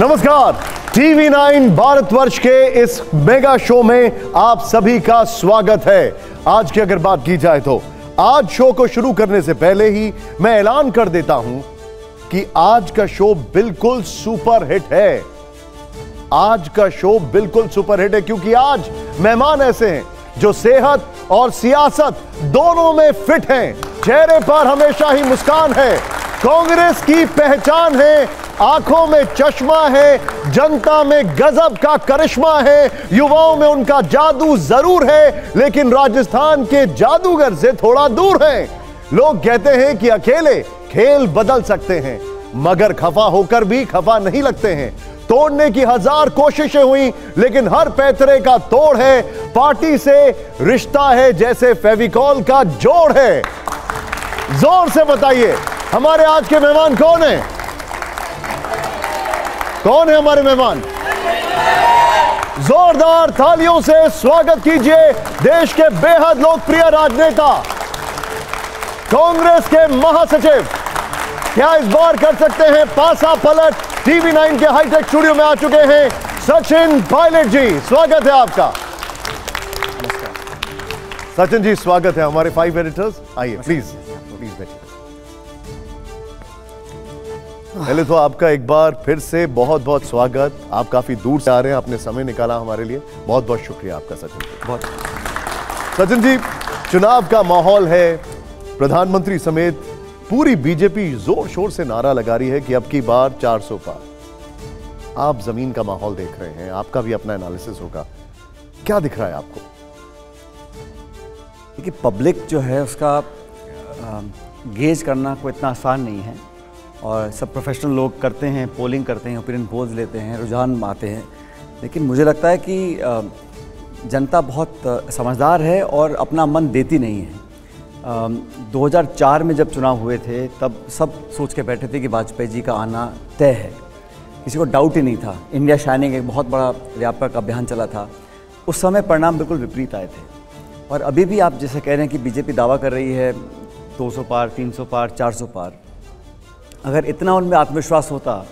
नमस्कार। TV nine Bharatvarsh के इस मेगा शो में आप सभी का स्वागत है। आज की अगर बात की जाए तो आज शो को शुरू करने से पहले ही मैं ऐलान कर देता हूँ कि आज का शो बिल्कुल सुपर हिट है। आज का शो बिल्कुल सुपर हिट है क्योंकि आज मेहमान ऐसे हैं जो सेहत और सियासत दोनों में फिट हैं। चेहरे पर हमेशा ही मुस्कान है। कांग्रेस की पहचान है आँखों में चश्मा है, जनता में गजब का करिश्मा है, युवाओं में उनका जादू ज़रूर है, लेकिन राजस्थान के जादूगर से थोड़ा दूर है। लोग कहते हैं कि अकेले खेल बदल सकते हैं, मगर खफा होकर भी खफा नहीं लगते हैं। तोड़ने की हज़ार कोशिशें हुई, लेकिन हर पैतरे का तोड़ है, पार्टी से रिश्ता है जैसे फेविकॉल का जोड़ है। ज़ोर से बताइए, हमारे आज के मेहमान कौन है? कौन है हमारे मेहमान? जोरदार तालियों से स्वागत कीजिए देश के बेहद लोकप्रिय राजनेता कांग्रेस के महासचिव। क्या इस बार कर सकते हैं? पासा पलट टीवी नाइन के हाईटेक स्टूडियो में आ चुके हैं सचिन पायलट जी। स्वागत है आपका। सचिन जी स्वागत है हमारे फाइव एडिटर्स आइए प्लीज़ प्लीज़ बैठिए पहले तो आपका एक बार फिर से बहुत बहुत स्वागत। आप काफ़ी दूर से आ रहे हैं आपने समय निकाला हमारे लिए। बहुत बहुत शुक्रिया आपका सचिन जी। बहुत। सचिन जी चुनाव का माहौल है। प्रधानमंत्री समेत पूरी बीजेपी ज़ोर शोर से नारा लगा रही है कि अब की बार 400 पार। आप ज़मीन का माहौल देख रहे हैं आपका भी अपना एनालिसिस होगा। क्या दिख रहा है आपको? देखिए पब्लिक जो है उसका गेज करना कोई इतना आसान नहीं है। और सब प्रोफेशनल लोग करते हैं पोलिंग करते हैं ओपिनियन पोल्स लेते हैं रुझान आते हैं। लेकिन मुझे लगता है कि जनता बहुत समझदार है और अपना मन देती नहीं है। अम, 2004 में जब चुनाव हुए थे तब सब सोच के बैठे थे कि वाजपेयी जी का आना तय है। किसी को डाउट ही नहीं था। इंडिया शाइनिंग एक बहुत बड़ा व्यापक अभियान चला था। उस समय परिणाम बिल्कुल विपरीत आए थे। और अभी भी आप जैसे कह रहे हैं कि बीजेपी दावा कर रही है 200 पार 300 पार 400 पार। अगर इतना उनमें आत्मविश्वास होता,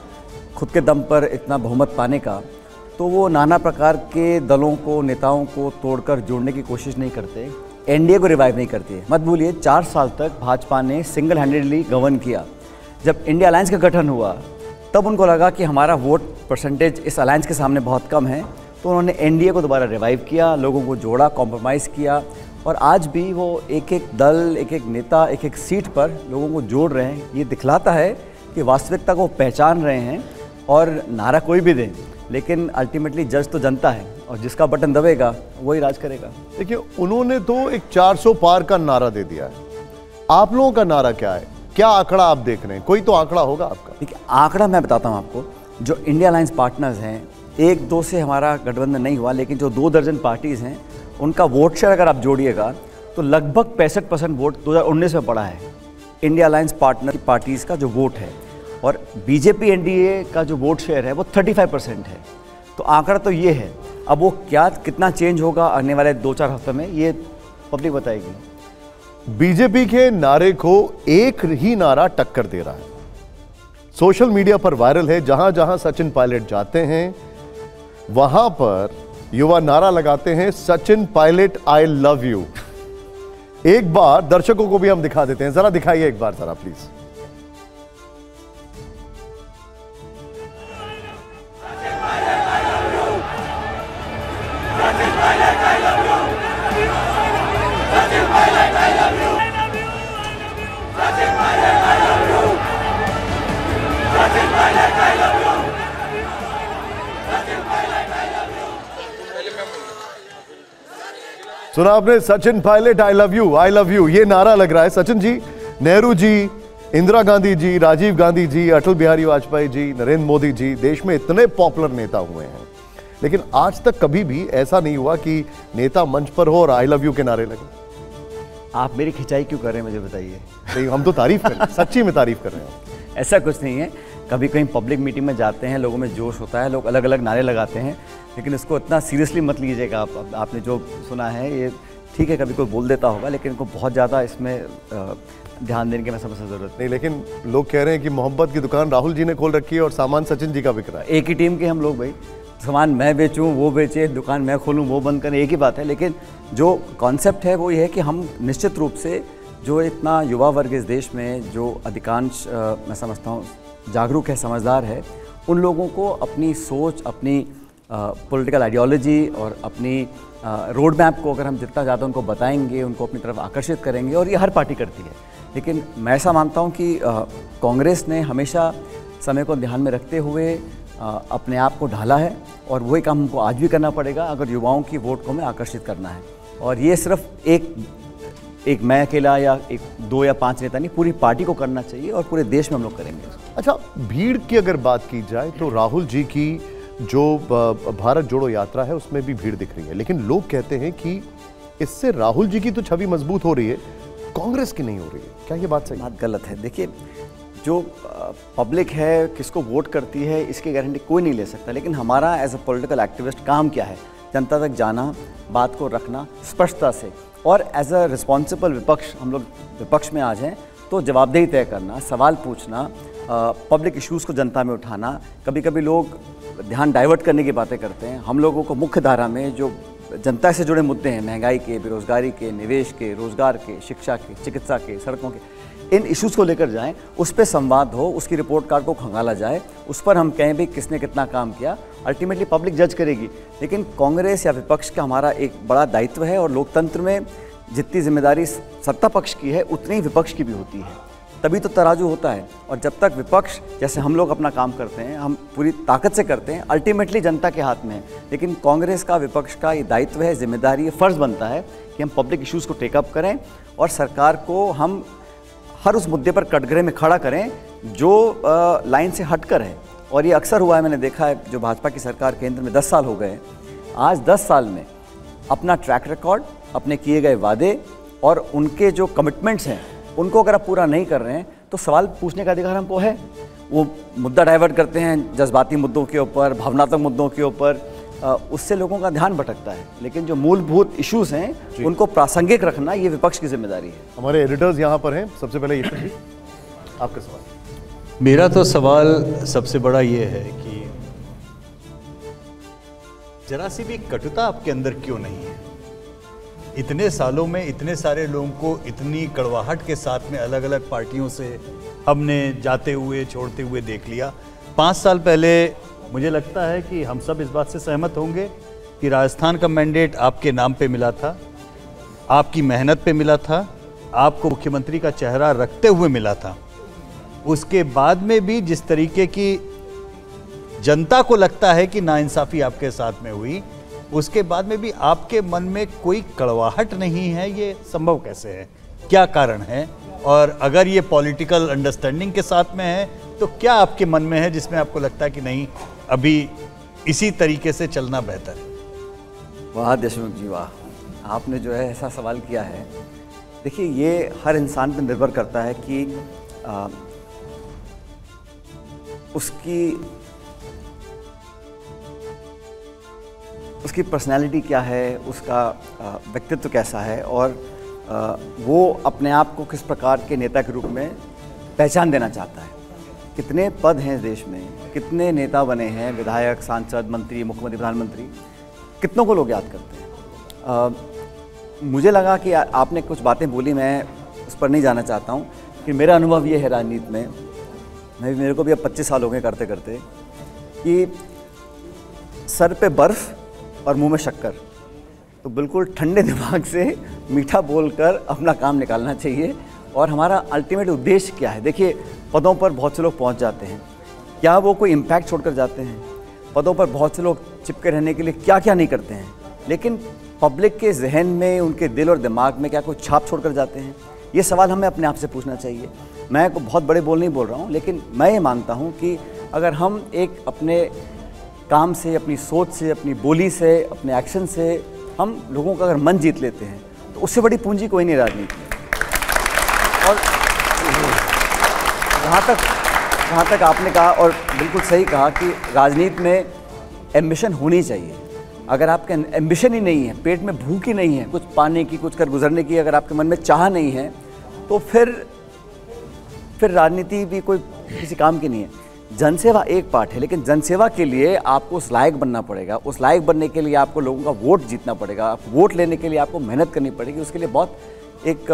खुद के दम पर इतना बहुमत पाने का तो वो नाना प्रकार के दलों को, नेताओं को तोड़कर जोड़ने की कोशिश नहीं करते, एनडीए को रिवाइव नहीं करती। मत भूलिए, चार साल तक भाजपा ने सिंगल हैंडेडली गवर्न किया। जब इंडिया अलायंस का गठन हुआ, तब उनको लगा कि हमारा वोट परसेंटेज इस अलायंस के सामने बहुत कम है तो उन्होंने एनडीए को दोबारा रिवाइव किया, लोगों को जोड़ा कॉम्प्रोमाइज़ किया और आज भी वो एक एक दल एक एक नेता एक एक सीट पर लोगों को जोड़ रहे हैं। ये दिखलाता है कि वास्तविकता को पहचान रहे हैं और नारा कोई भी दे लेकिन अल्टीमेटली जज तो जनता है और जिसका बटन दबेगा वही राज करेगा। देखिए उन्होंने तो एक 400 पार का नारा दे दिया है। आप लोगों का नारा क्या है? क्या आंकड़ा आप देख रहे हैं? कोई तो आंकड़ा होगा आपका। देखिए आंकड़ा मैं बताता हूँ आपको। जो इंडिया अलायंस पार्टनर्स हैं एक दो से हमारा गठबंधन नहीं हुआ लेकिन जो दो दर्जन पार्टीज़ हैं उनका वोट शेयर अगर आप जोड़िएगा तो लगभग पैंसठ परसेंट वोट 2019 में पड़ा है। इंडिया अलायंस पार्टनर की पार्टीज़ का जो वोट है और बीजेपी एनडीए का जो वोट शेयर है, वो 35 परसेंट है। तो आंकड़ा तो ये है। अब वो क्या, कितना चेंज होगा आने वाले दो चार हफ़्ते में, ये पब्लिक बताएगी। बीजेपी के नारे को एक ही नारा टक्कर दे रहा है। सोशल मीडिया पर वायरल है जहाँ जहाँ सचिन पायलट जाते हैं, वहाँ पर युवा नारा लगाते हैं, Sachin Pilot I love you एक बार दर्शकों को भी हम दिखा देते हैं। जरा दिखाइए एक बार जरा प्लीज़ सुना आपने Sachin Pilot I love you I love you ये नारा लग रहा है। सचिन जी नेहरू जी इंदिरा गांधी जी राजीव गांधी जी अटल बिहारी वाजपेयी जी नरेंद्र मोदी जी देश में इतने पॉपुलर नेता हुए हैं। लेकिन आज तक कभी भी ऐसा नहीं हुआ कि नेता मंच पर हो और आई लव यू के नारे लगे। आप मेरी खिंचाई क्यों कर रहे हैं मुझे बताइए। हम तो तारीफ़ कर रहे हैं सच्ची में तारीफ़ कर रहे हैं। ऐसा कुछ नहीं है। कभी कहीं पब्लिक मीटिंग में जाते हैं लोगों में जोश होता है लोग अलग अलग नारे लगाते हैं लेकिन इसको इतना सीरियसली मत लीजिएगा आप आप- आपने जो सुना है ये ठीक है कभी कोई बोल देता होगा लेकिन इनको बहुत ज़्यादा इसमें ध्यान देने की मैं समझ ज़रूरत नहीं लेकिन लोग कह रहे हैं कि मोहब्बत की दुकान राहुल जी ने खोल रखी है और सामान सचिन जी का बिक रहा है। एक ही टीम के हम लोग भाई सामान मैं बेचूं वो बेचे दुकान मैं खोलूं वो बंद करें एक ही बात है लेकिन जो कॉन्सेप्ट है वो ये है कि हम निश्चित रूप से जो इतना युवा वर्ग इस देश में जो अधिकांश मैं समझता हूँ जागरूक है समझदार है उन लोगों को अपनी सोच अपनी पॉलिटिकल आइडियोलॉजी और अपनी रोड मैप को अगर हम जितना ज़्यादा उनको बताएँगे उनको अपनी तरफ़ आकर्षित करेंगे और ये हर पार्टी करती है। लेकिन मैं ऐसा मानता हूँ कि कांग्रेस ने हमेशा समय को ध्यान में रखते हुए आ, अपने आप को ढाला है और वही काम हमको आज भी करना पड़ेगा अगर युवाओं की वोट को हमें आकर्षित करना है। और ये सिर्फ़ एक एक मैं अकेला या एक दो या पाँच नेता नहीं पूरी पार्टी को करना चाहिए और पूरे देश में हम लोग करेंगे। अच्छा भीड़ की अगर बात की जाए तो राहुल जी की जो भारत जोड़ो यात्रा है उसमें भी भीड़ दिख रही है। लेकिन लोग कहते हैं कि इससे राहुल जी की तो छवि मज़बूत हो रही है कांग्रेस की नहीं हो रही है। क्या ये बात सही बात गलत है। देखिए जो पब्लिक है किसको वोट करती है इसकी गारंटी कोई नहीं ले सकता। लेकिन हमारा एज अ पॉलिटिकल एक्टिविस्ट काम क्या है? जनता तक जाना, बात को रखना, स्पष्टता से। और एज अ रिस्पॉन्सिबल विपक्ष, हम लोग विपक्ष में आ जाएँ तो जवाबदेही तय करना, सवाल पूछना पब्लिक इश्यूज़ को जनता में उठाना। कभी कभी लोग ध्यान डाइवर्ट करने की बातें करते हैं। हम लोगों को मुख्य धारा में जो जनता से जुड़े मुद्दे हैं, महँगाई के, बेरोजगारी के, निवेश के, रोज़गार के, शिक्षा के, चिकित्सा के, सड़कों के इन इश्यूज़ को लेकर जाएँ, उस पर संवाद हो, उसकी रिपोर्ट कार्ड को खंगाला जाए, उस पर हम कहें भी किसने कितना काम किया अल्टीमेटली पब्लिक जज करेगी। लेकिन कांग्रेस या विपक्ष का हमारा एक बड़ा दायित्व है और लोकतंत्र में जितनी ज़िम्मेदारी सत्ता पक्ष की है, उतनी ही विपक्ष की भी होती है। तभी तो तराजू होता है और जब तक विपक्ष, जैसे हम लोग अपना काम करते हैं, हम पूरी ताकत से करते हैं अल्टीमेटली जनता के हाथ में है। लेकिन कांग्रेस का, विपक्ष का ये दायित्व है, ज़िम्मेदारी है फ़र्ज़ बनता है कि हम पब्लिक इश्यूज़ को टेकअप करें और सरकार को हम हर उस मुद्दे पर कटघरे में खड़ा करें जो लाइन से हट कर है। और ये अक्सर हुआ है, मैंने देखा है, जो भाजपा की सरकार केंद्र में दस साल हो गए आज दस साल में अपना ट्रैक रिकॉर्ड अपने किए गए वादे और उनके जो कमिटमेंट्स हैं, उनको अगर आप पूरा नहीं कर रहे हैं तो सवाल पूछने का अधिकार हमको है। वो मुद्दा डाइवर्ट करते हैं जज्बाती मुद्दों के ऊपर, भावनात्मक मुद्दों के ऊपर उससे लोगों का ध्यान भटकता है। लेकिन जो मूलभूत इश्यूज़ हैं उनको प्रासंगिक रखना ये विपक्ष की ज़िम्मेदारी है। हमारे एडिटर्स यहाँ पर हैं। सबसे पहले ये आपका सवाल। मेरा तो सवाल सबसे बड़ा ये है कि जरा सी भी कटुता आपके अंदर क्यों नहीं है? इतने सालों में इतने सारे लोगों को इतनी कड़वाहट के साथ में अलग अलग पार्टियों से हमने जाते हुए छोड़ते हुए देख लिया। पाँच साल पहले मुझे लगता है कि हम सब इस बात से सहमत होंगे कि राजस्थान का मैंडेट आपके नाम पे मिला था, आपकी मेहनत पे मिला था, आपको मुख्यमंत्री का चेहरा रखते हुए मिला था। उसके बाद में भी जिस तरीके की जनता को लगता है कि नाइंसाफ़ी आपके साथ में हुई, उसके बाद में भी आपके मन में कोई कड़वाहट नहीं है, ये संभव कैसे है? क्या कारण है? और अगर ये पॉलिटिकल अंडरस्टैंडिंग के साथ में है तो क्या आपके मन में है जिसमें आपको लगता है कि नहीं अभी इसी तरीके से चलना बेहतर है। वाह देशमुख जी वाह। आपने जो है ऐसा सवाल किया है। देखिए ये हर इंसान पर निर्भर करता है कि आ, उसकी उसकी पर्सनैलिटी क्या है उसका व्यक्तित्व कैसा है और वो अपने आप को किस प्रकार के नेता के रूप में पहचान देना चाहता है। कितने पद हैं देश में? कितने नेता बने हैं? विधायक सांसद मंत्री मुख्यमंत्री प्रधानमंत्री? कितनों को लोग याद करते हैं? आ, मुझे लगा कि आपने कुछ बातें बोली मैं उस पर नहीं जाना चाहता हूँ कि मेरा अनुभव ये है राजनीति में मैं मेरे को भी अब 25 साल हो गए करते करते कि सर पे बर्फ़ और मुँह में शक्कर तो बिल्कुल ठंडे दिमाग से मीठा बोलकर अपना काम निकालना चाहिए और हमारा अल्टीमेट उद्देश्य क्या है? देखिए पदों पर बहुत से लोग पहुँच जाते हैं। क्या वो कोई इम्पैक्ट छोड़कर जाते हैं? पदों पर बहुत से लोग चिपके रहने के लिए क्या क्या नहीं करते हैं? लेकिन पब्लिक के जहन में, उनके दिल और दिमाग में क्या कोई छाप छोड़कर जाते हैं? ये सवाल हमें अपने आप से पूछना चाहिए। मैं को बहुत बड़े बोल नहीं बोल रहा हूँ, लेकिन मैं ये मानता हूँ कि अगर हम एक अपने काम से, अपनी सोच से, अपनी बोली से, अपने एक्शन से हम लोगों का अगर मन जीत लेते हैं तो उससे बड़ी पूंजी कोई नहीं राजनीति में और जहाँ तक जहाँ तक आपने कहा और बिल्कुल सही कहा कि राजनीति में एम्बिशन होनी चाहिए। अगर आपके एम्बिशन ही नहीं है, पेट में भूख ही नहीं है, कुछ पाने की, कुछ कर गुजरने की अगर आपके मन में चाह नहीं है तो फिर फिर राजनीति भी कोई किसी काम की नहीं है। जनसेवा एक पार्ट है, लेकिन जनसेवा के लिए आपको उस लायक बनना पड़ेगा। उस लायक बनने के लिए आपको लोगों का वोट जीतना पड़ेगा। वोट लेने के लिए आपको मेहनत करनी पड़ेगी। उसके लिए बहुत एक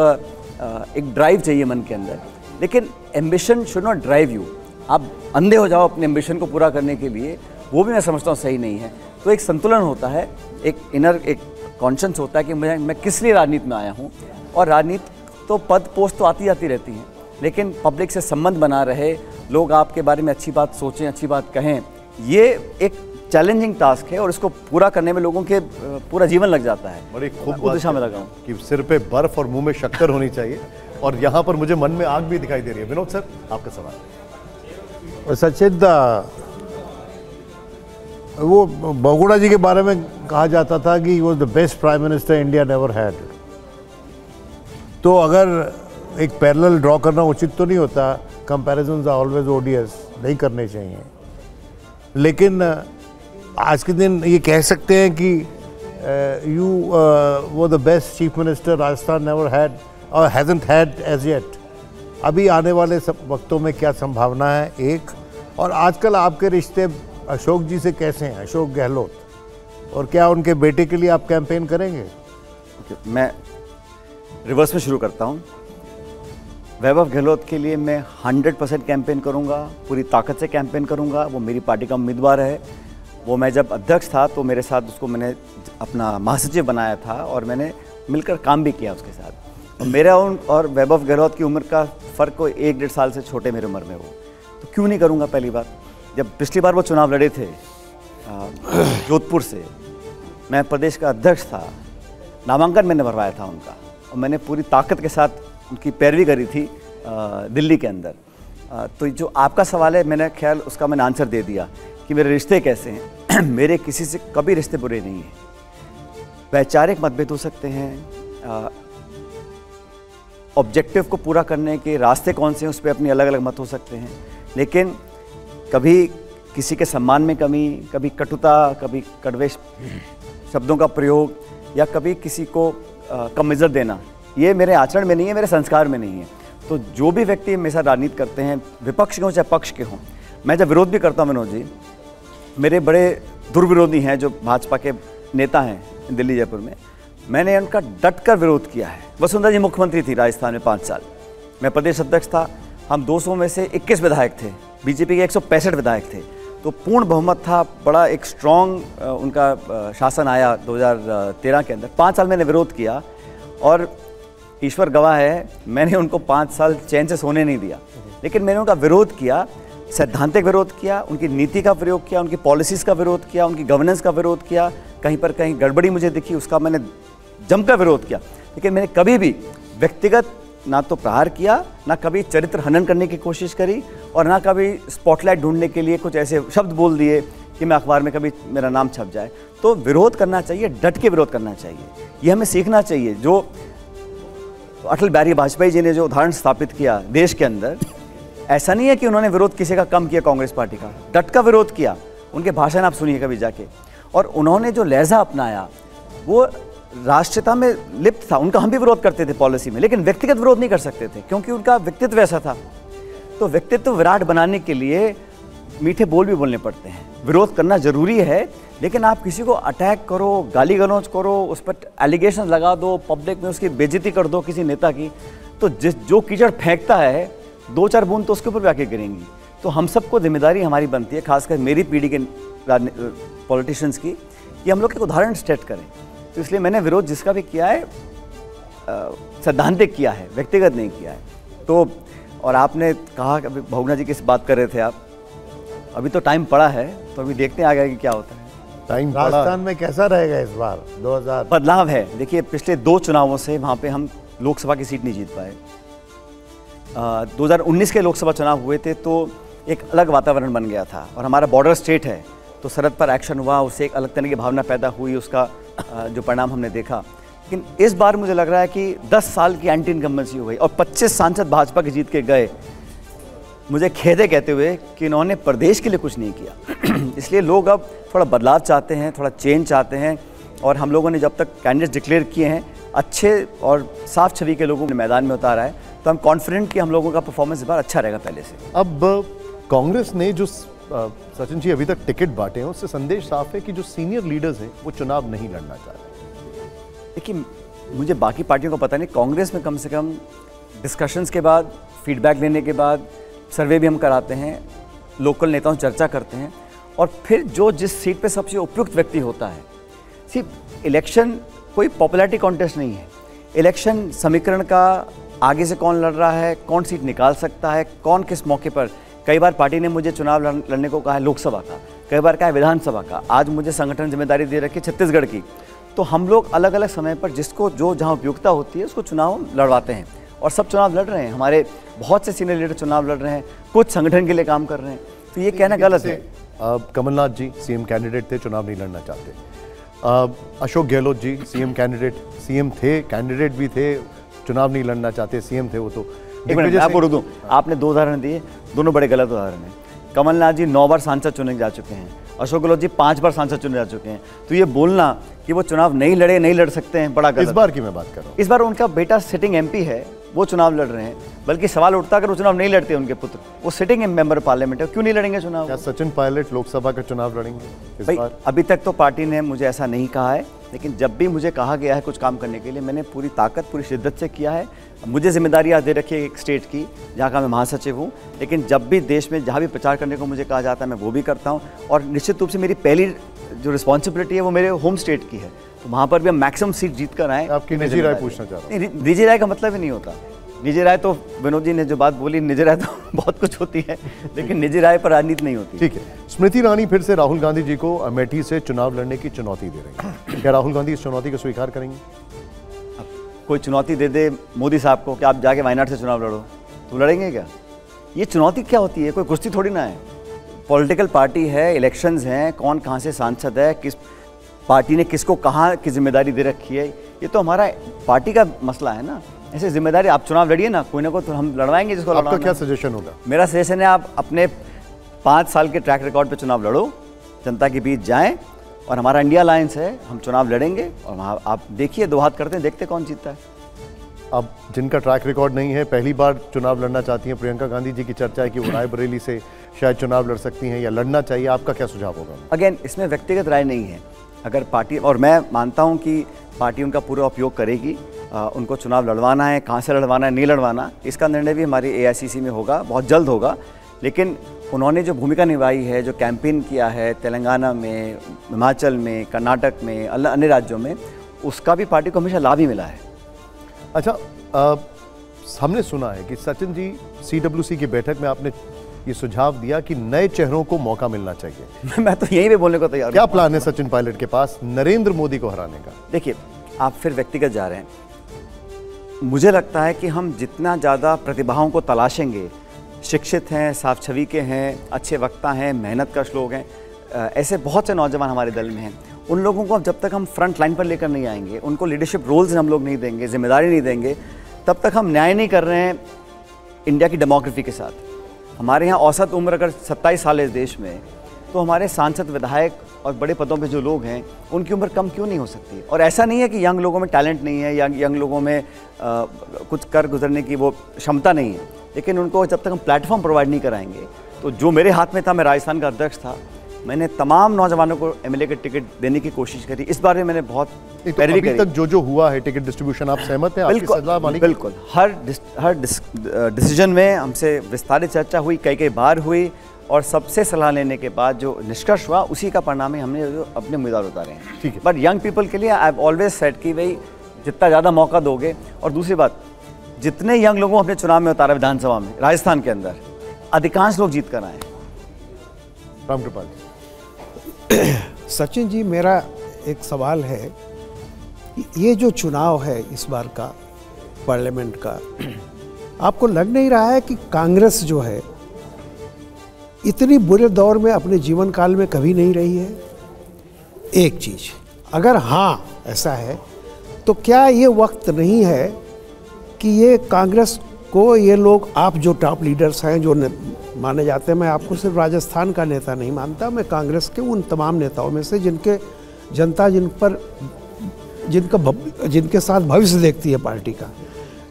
एक ड्राइव चाहिए मन के अंदर। लेकिन ambition should not drive you आप अंधे हो जाओ अपने एम्बिशन को पूरा करने के लिए वो भी मैं समझता हूँ सही नहीं है। तो एक संतुलन होता है एक इनर एक कॉन्शंस होता है कि मैं मैं किस लिए राजनीति में आया हूँ। और राजनीति तो पद पोस्ट तो आती जाती रहती हैं। लेकिन पब्लिक से संबंध बना रहे लोग आपके बारे में अच्छी बात सोचें अच्छी बात कहें ये एक चैलेंजिंग टास्क है और इसको पूरा करने में लोगों के पूरा जीवन लग जाता है। बड़ी खूब दिशा में लगा कि सिर पे बर्फ़ और मुँह में शक्कर होनी चाहिए। और यहाँ पर मुझे मन में आग भी दिखाई दे रही है। विनोद सर, आपका सवाल। सचिन वो बहुगुड़ा जी के बारे में कहा जाता था कि was the best prime minister India never had तो अगर एक पैरेलल ड्रॉ करना उचित तो नहीं होता। कंपैरिजन आर ऑलवेज ओडियस नहीं करने चाहिए। लेकिन आज के दिन ये कह सकते हैं कि यू वो the best chief minister Rajasthan never had और हैजेंट हैड एज येट अभी आने वाले सब वक्तों में क्या संभावना है? एक और आजकल आपके रिश्ते अशोक जी से कैसे हैं? अशोक गहलोत। और क्या उनके बेटे के लिए आप कैंपेन करेंगे? okay, मैं रिवर्स में शुरू करता हूँ। वैभव गहलोत के लिए मैं 100 परसेंट कैंपेन करूँगा पूरी ताकत से कैंपेन करूँगा। वो मेरी पार्टी का उम्मीदवार है। वो मैं जब अध्यक्ष था तो मेरे साथ उसको मैंने अपना महासचिव बनाया था और मैंने मिलकर काम भी किया उसके साथ। मेरा उन और वैभव गहलोत की उम्र का फ़र्क को एक डेढ़ साल से छोटे मेरी उम्र में वो तो क्यों नहीं करूँगा पहली बार? जब पिछली बार वो चुनाव लड़े थे जोधपुर से, मैं प्रदेश का अध्यक्ष था। नामांकन मैंने भरवाया था उनका और मैंने पूरी ताकत के साथ उनकी पैरवी करी थी दिल्ली के अंदर। तो जो आपका सवाल है, मैंने ख्याल उसका मैंने आंसर दे दिया कि मेरे रिश्ते कैसे हैं। मेरे किसी से कभी रिश्ते बुरे नहीं हैं। वैचारिक मतभेद हो सकते हैं ऑब्जेक्टिव को पूरा करने के रास्ते कौन से हैं, उस पर अपनी अलग अलग मत हो सकते हैं। लेकिन कभी किसी के सम्मान में कमी, कभी कटुता, कभी कड़वे शब्दों का प्रयोग, या कभी किसी को कम इज़्ज़त देना, ये मेरे आचरण में नहीं है, मेरे संस्कार में नहीं है। तो जो भी व्यक्ति मेरे साथ राजनीति करते हैं, विपक्ष के हों चाहे पक्ष के हों, मैं जब विरोध भी करता हूँ मनोज जी, मेरे बड़े दुर्विरोधी हैं जो भाजपा के नेता हैं दिल्ली, जयपुर में मैंने उनका डट कर विरोध किया है। वसुंधरा जी मुख्यमंत्री थी राजस्थान में पाँच साल। मैं प्रदेश अध्यक्ष था। हम 200 में से 21 विधायक थे। बीजेपी के एक सौ पैंसठ विधायक थे। तो पूर्ण बहुमत था। बड़ा एक स्ट्रॉन्ग उनका शासन आया 2013 के अंदर। पाँच साल मैंने विरोध किया और ईश्वर गवाह है, मैंने उनको पाँच साल चैन से सोने नहीं दिया। लेकिन मैंने उनका विरोध किया, सैद्धांतिक विरोध किया, उनकी नीति का प्रयोग किया, उनकी पॉलिसीज़ का विरोध किया, उनकी गवर्नेंस का विरोध किया। कहीं पर कहीं गड़बड़ी मुझे दिखी, उसका मैंने जमकर विरोध किया। लेकिन मैंने कभी भी व्यक्तिगत ना तो प्रहार किया, ना कभी चरित्र हनन करने की कोशिश करी और ना कभी स्पॉटलाइट ढूँढने के लिए कुछ ऐसे शब्द बोल दिए कि मैं अखबार में कभी मेरा नाम छप जाए। तो विरोध करना चाहिए, डट के विरोध करना चाहिए। ये हमें सीखना चाहिए। जो अटल बिहारी वाजपेयी जी ने जो उदाहरण स्थापित किया देश के अंदर, ऐसा नहीं है कि उन्होंने विरोध किसी का कम किया कांग्रेस पार्टी का। डट का विरोध किया। उनके भाषण आप सुनिए कभी जाके। और उन्होंने जो लहजा अपनाया, वो राष्ट्रीयता में लिप्त था, उनका हम भी विरोध करते थे पॉलिसी में, लेकिन व्यक्तिगत विरोध नहीं कर सकते थे, क्योंकि उनका व्यक्तित्व ऐसा था। तो व्यक्तित्व विराट बनाने के लिए मीठे बोल भी बोलने पड़ते हैं। विरोध करना ज़रूरी है, लेकिन आप किसी को अटैक करो गाली गलौज करो, उस पर एलिगेशन लगा दो पब्लिक में उसकी बेजती कर दो किसी नेता की तो जिस, जो कीचड़ फेंकता है दो चार बूंद तो उसके ऊपर भी करेंगी तो हम सबको ज़िम्मेदारी हमारी बनती है, खासकर मेरी पीढ़ी के पॉलिटिशियंस की, कि हम लोग एक उदाहरण स्टेट करें। तो इसलिए मैंने विरोध जिसका भी किया है सैद्धांतिक किया है व्यक्तिगत नहीं किया है। तो और आपने कहा कि भगना जी किस बात कर रहे थे आप? अभी तो टाइम पड़ा है तो अभी देखते हैं आगे कि क्या होता है। टाइम राजस्थान में कैसा रहेगा इस बार 2000 बदलाव है। देखिए पिछले दो चुनावों से वहाँ पे हम लोकसभा की सीट नहीं जीत पाए। दो हज़ार उन्नीस के लोकसभा चुनाव हुए थे तो एक अलग वातावरण बन गया था और हमारा बॉर्डर स्टेट है। तो सरहद पर एक्शन हुआ, उससे एक अलग तरह की भावना पैदा हुई, उसका जो परिणाम हमने देखा। लेकिन इस बार मुझे लग रहा है कि 10 साल की एंटी इनकम्बेंसी हो गई और 25 सांसद भाजपा के जीत के गए। मुझे खेदे कहते हुए कि इन्होंने प्रदेश के लिए कुछ नहीं किया। इसलिए लोग अब थोड़ा बदलाव चाहते हैं, थोड़ा चेंज चाहते हैं और हम लोगों ने जब तक कैंडिडेट डिक्लेयर किए हैं, अच्छे और साफ़ छवि के लोगों ने मैदान में उतारा है तो हम कॉन्फिडेंट कि हम लोगों का परफॉर्मेंस इस बार अच्छा रहेगा पहले से। अब कांग्रेस ने जो सचिन जी, अभी तक टिकट बांटे हैं। उससे संदेश साफ़ है कि जो सीनियर लीडर्स हैं, वो चुनाव नहीं लड़ना चाह रहे देखिए, मुझे बाकी पार्टियों को पता नहीं, कांग्रेस में कम से कम डिस्कशंस के बाद फीडबैक लेने के बाद, सर्वे भी हम कराते हैं लोकल नेताओं से चर्चा करते हैं। और फिर जो जिस सीट पे सबसे उपयुक्त व्यक्ति होता है सिर्फ़ इलेक्शन कोई पॉपुलैरिटी कॉन्टेस्ट नहीं है। इलेक्शन समीकरण का आगे से कौन लड़ रहा है, कौन सीट निकाल सकता है, कौन किस मौके पर कई बार पार्टी ने मुझे चुनाव लड़ने को कहा है लोकसभा का कई बार कहा है विधानसभा का। आज मुझे संगठन ज़िम्मेदारी दे रखी है छत्तीसगढ़ की। तो हम लोग अलग अलग समय पर जिसको जो जहाँ उपयुक्ता होती है उसको चुनाव लड़वाते हैं। और सब चुनाव लड़ रहे हैं। हमारे बहुत से सीनियर लीडर चुनाव लड़ रहे हैं कुछ संगठन के लिए काम कर रहे हैं। तो ये कहना गलत है। कमलनाथ जी सीएम कैंडिडेट थे चुनाव नहीं लड़ना चाहते। Ashok Gehlot ji CM candidate CM थे कैंडिडेट भी थे चुनाव नहीं लड़ना चाहते सीएम थे वो तो। एक मिनट मैं दूँ आपने दो उदाहरण दिए दोनों बड़े गलत उदाहरण हैं। कमलनाथ जी नौ बार सांसद चुने जा चुके हैं अशोक गहलोत जी पाँच बार सांसद चुने जा चुके हैं। तो ये बोलना कि वो चुनाव नहीं लड़े नहीं लड़ सकते हैं बड़ा इस बार की मैं बात कर रहा हूँ। इस बार उनका बेटा सिटिंग एमपी है वो चुनाव लड़ रहे हैं बल्कि सवाल उठता अगर वो चुनाव नहीं लड़ते उनके पुत्र वो सिटिंग मेंबर पार्लियामेंट है क्यों नहीं लड़ेंगे चुनाव? क्या सचिन पायलट लोकसभा का चुनाव लड़ेंगे इस भाई बार? अभी तक तो पार्टी ने मुझे ऐसा नहीं कहा है लेकिन जब भी मुझे कहा गया है कुछ काम करने के लिए मैंने पूरी ताकत पूरी शिद्दत से किया है। मुझे ज़िम्मेदारी आज दे रखी है एक स्टेट की जहाँ का मैं महासचिव हूँ। लेकिन जब भी देश में जहाँ भी प्रचार करने को मुझे कहा जाता है मैं वो भी करता हूँ। और निश्चित रूप से मेरी पहली जो रिस्पॉन्सिबिलिटी है वो मेरे होम स्टेट की है। तो वहाँ पर भी हम मैक्सिमम सीट जीत कर आए। आपकी निजी राय पूछना चाहते हैं। हूँ निजी राय का मतलब ही नहीं होता। निजी राय तो विनोद जी ने जो बात बोली निजी राय तो बहुत कुछ होती है लेकिन निजी राय पर राजनीति नहीं होती। ठीक है। स्मृति ईरानी फिर से राहुल गांधी जी को अमेठी से चुनाव लड़ने की चुनौती दे रही है। क्या राहुल गांधी इस चुनौती को स्वीकार करेंगे? कोई चुनौती दे दे मोदी साहब को कि आप जाके वायनाड से चुनाव लड़ो। तो लड़ेंगे क्या? ये चुनौती क्या होती है? कोई कुश्ती थोड़ी ना है। पॉलिटिकल पार्टी है इलेक्शंस हैं कौन कहाँ से सांसद है किस पार्टी ने किसको कहाँ की ज़िम्मेदारी दे रखी है? ये तो हमारा पार्टी का मसला है ना। ऐसे ज़िम्मेदारी आप चुनाव लड़िए ना कोई ना कोई तो हम लड़वाएँगे जिसको आपका क्या सजेशन होगा? मेरा सजेशन है आप अपने पाँच साल के ट्रैक रिकॉर्ड पर चुनाव लड़ो जनता के बीच जाएँ और हमारा इंडिया अलायंस है हम चुनाव लड़ेंगे और वहाँ आप देखिए दो हाथ करते हैं देखते कौन जीतता है। अब जिनका ट्रैक रिकॉर्ड नहीं है पहली बार चुनाव लड़ना चाहती हैं प्रियंका गांधी जी की चर्चा है कि वो रायबरेली से शायद चुनाव लड़ सकती हैं या लड़ना चाहिए आपका क्या सुझाव होगा? अगेन इसमें व्यक्तिगत राय नहीं है। अगर पार्टी और मैं मानता हूँ कि पार्टी उनका पूरा उपयोग करेगी। आ, उनको चुनाव लड़वाना है कहाँ से लड़वाना है नहीं लड़वाना इसका निर्णय भी हमारी ए में होगा बहुत जल्द होगा। लेकिन उन्होंने जो भूमिका निभाई है जो कैंपेन किया है तेलंगाना में हिमाचल में कर्नाटक में अन्य राज्यों में उसका भी पार्टी को हमेशा लाभ ही मिला है। अच्छा अ, हमने सुना है कि सचिन जी सी की बैठक में आपने ये सुझाव दिया कि नए चेहरों को मौका मिलना चाहिए। मैं तो यहीं पे बोलने को तैयार क्या प्लान है सचिन पायलट के पास नरेंद्र मोदी को हराने का? देखिए आप फिर व्यक्तिगत जा रहे हैं। मुझे लगता है कि हम जितना ज़्यादा प्रतिभाओं को तलाशेंगे शिक्षित हैं साफ़ छवि के हैं अच्छे वक्ता हैं मेहनत कश लोग हैं ऐसे बहुत से नौजवान हमारे दल में हैं। उन लोगों को अब जब तक हम फ्रंट लाइन पर लेकर नहीं आएँगे उनको लीडरशिप रोल्स हम लोग नहीं देंगे ज़िम्मेदारी नहीं देंगे तब तक हम न्याय नहीं कर रहे हैं इंडिया की डेमोग्राफी के साथ। हमारे यहाँ औसत उम्र अगर 27 साल है इस देश में तो हमारे सांसद विधायक और बड़े पदों पे जो लोग हैं उनकी उम्र कम क्यों नहीं हो सकती? और ऐसा नहीं है कि यंग लोगों में टैलेंट नहीं है या यंग लोगों में आ, कुछ कर गुजरने की वो क्षमता नहीं है। लेकिन उनको जब तक हम प्लेटफॉर्म प्रोवाइड नहीं कराएँगे तो जो मेरे हाथ में था मैं राजस्थान का अध्यक्ष था मैंने तमाम नौजवानों को एमएलए के टिकट देने की कोशिश करी। इस बारे में मैंने बहुत तो अभी करी। तक जो जो हुआ है टिकट डिस्ट्रीब्यूशन आप सहमत हैं? आपकी सलाह बिल्कुल। हर डिस, हर डिसीज़न में हमसे विस्तारित चर्चा हुई कई कई बार हुई और सबसे सलाह लेने के बाद जो निष्कर्ष हुआ उसी का परिणाम ही हमने जो अपने उम्मीदवार उतारे हैं। ठीक है। बट यंग पीपल के लिए आई हैव ऑलवेज सेट कि भाई जितना ज़्यादा मौका दोगे और दूसरी बात जितने यंग लोगों को अपने चुनाव में उतारा विधानसभा में राजस्थान के अंदर अधिकांश लोग जीत कर आए रामकृपाल जी। सचिन जी, मेरा एक सवाल है। ये जो चुनाव है इस बार का, पार्लियामेंट का, आपको लग नहीं रहा है कि कांग्रेस जो है, इतनी बुरे दौर में अपने जीवन काल में कभी नहीं रही है? एक चीज़, अगर हाँ ऐसा है तो क्या ये वक्त नहीं है कि ये कांग्रेस को ये लोग, आप जो टॉप लीडर्स हैं, जो माने जाते हैं, मैं आपको सिर्फ़ राजस्थान का नेता नहीं मानता, मैं कांग्रेस के उन तमाम नेताओं में से जिनके जनता जिन पर, जिनका जिनके साथ भविष्य देखती है पार्टी का।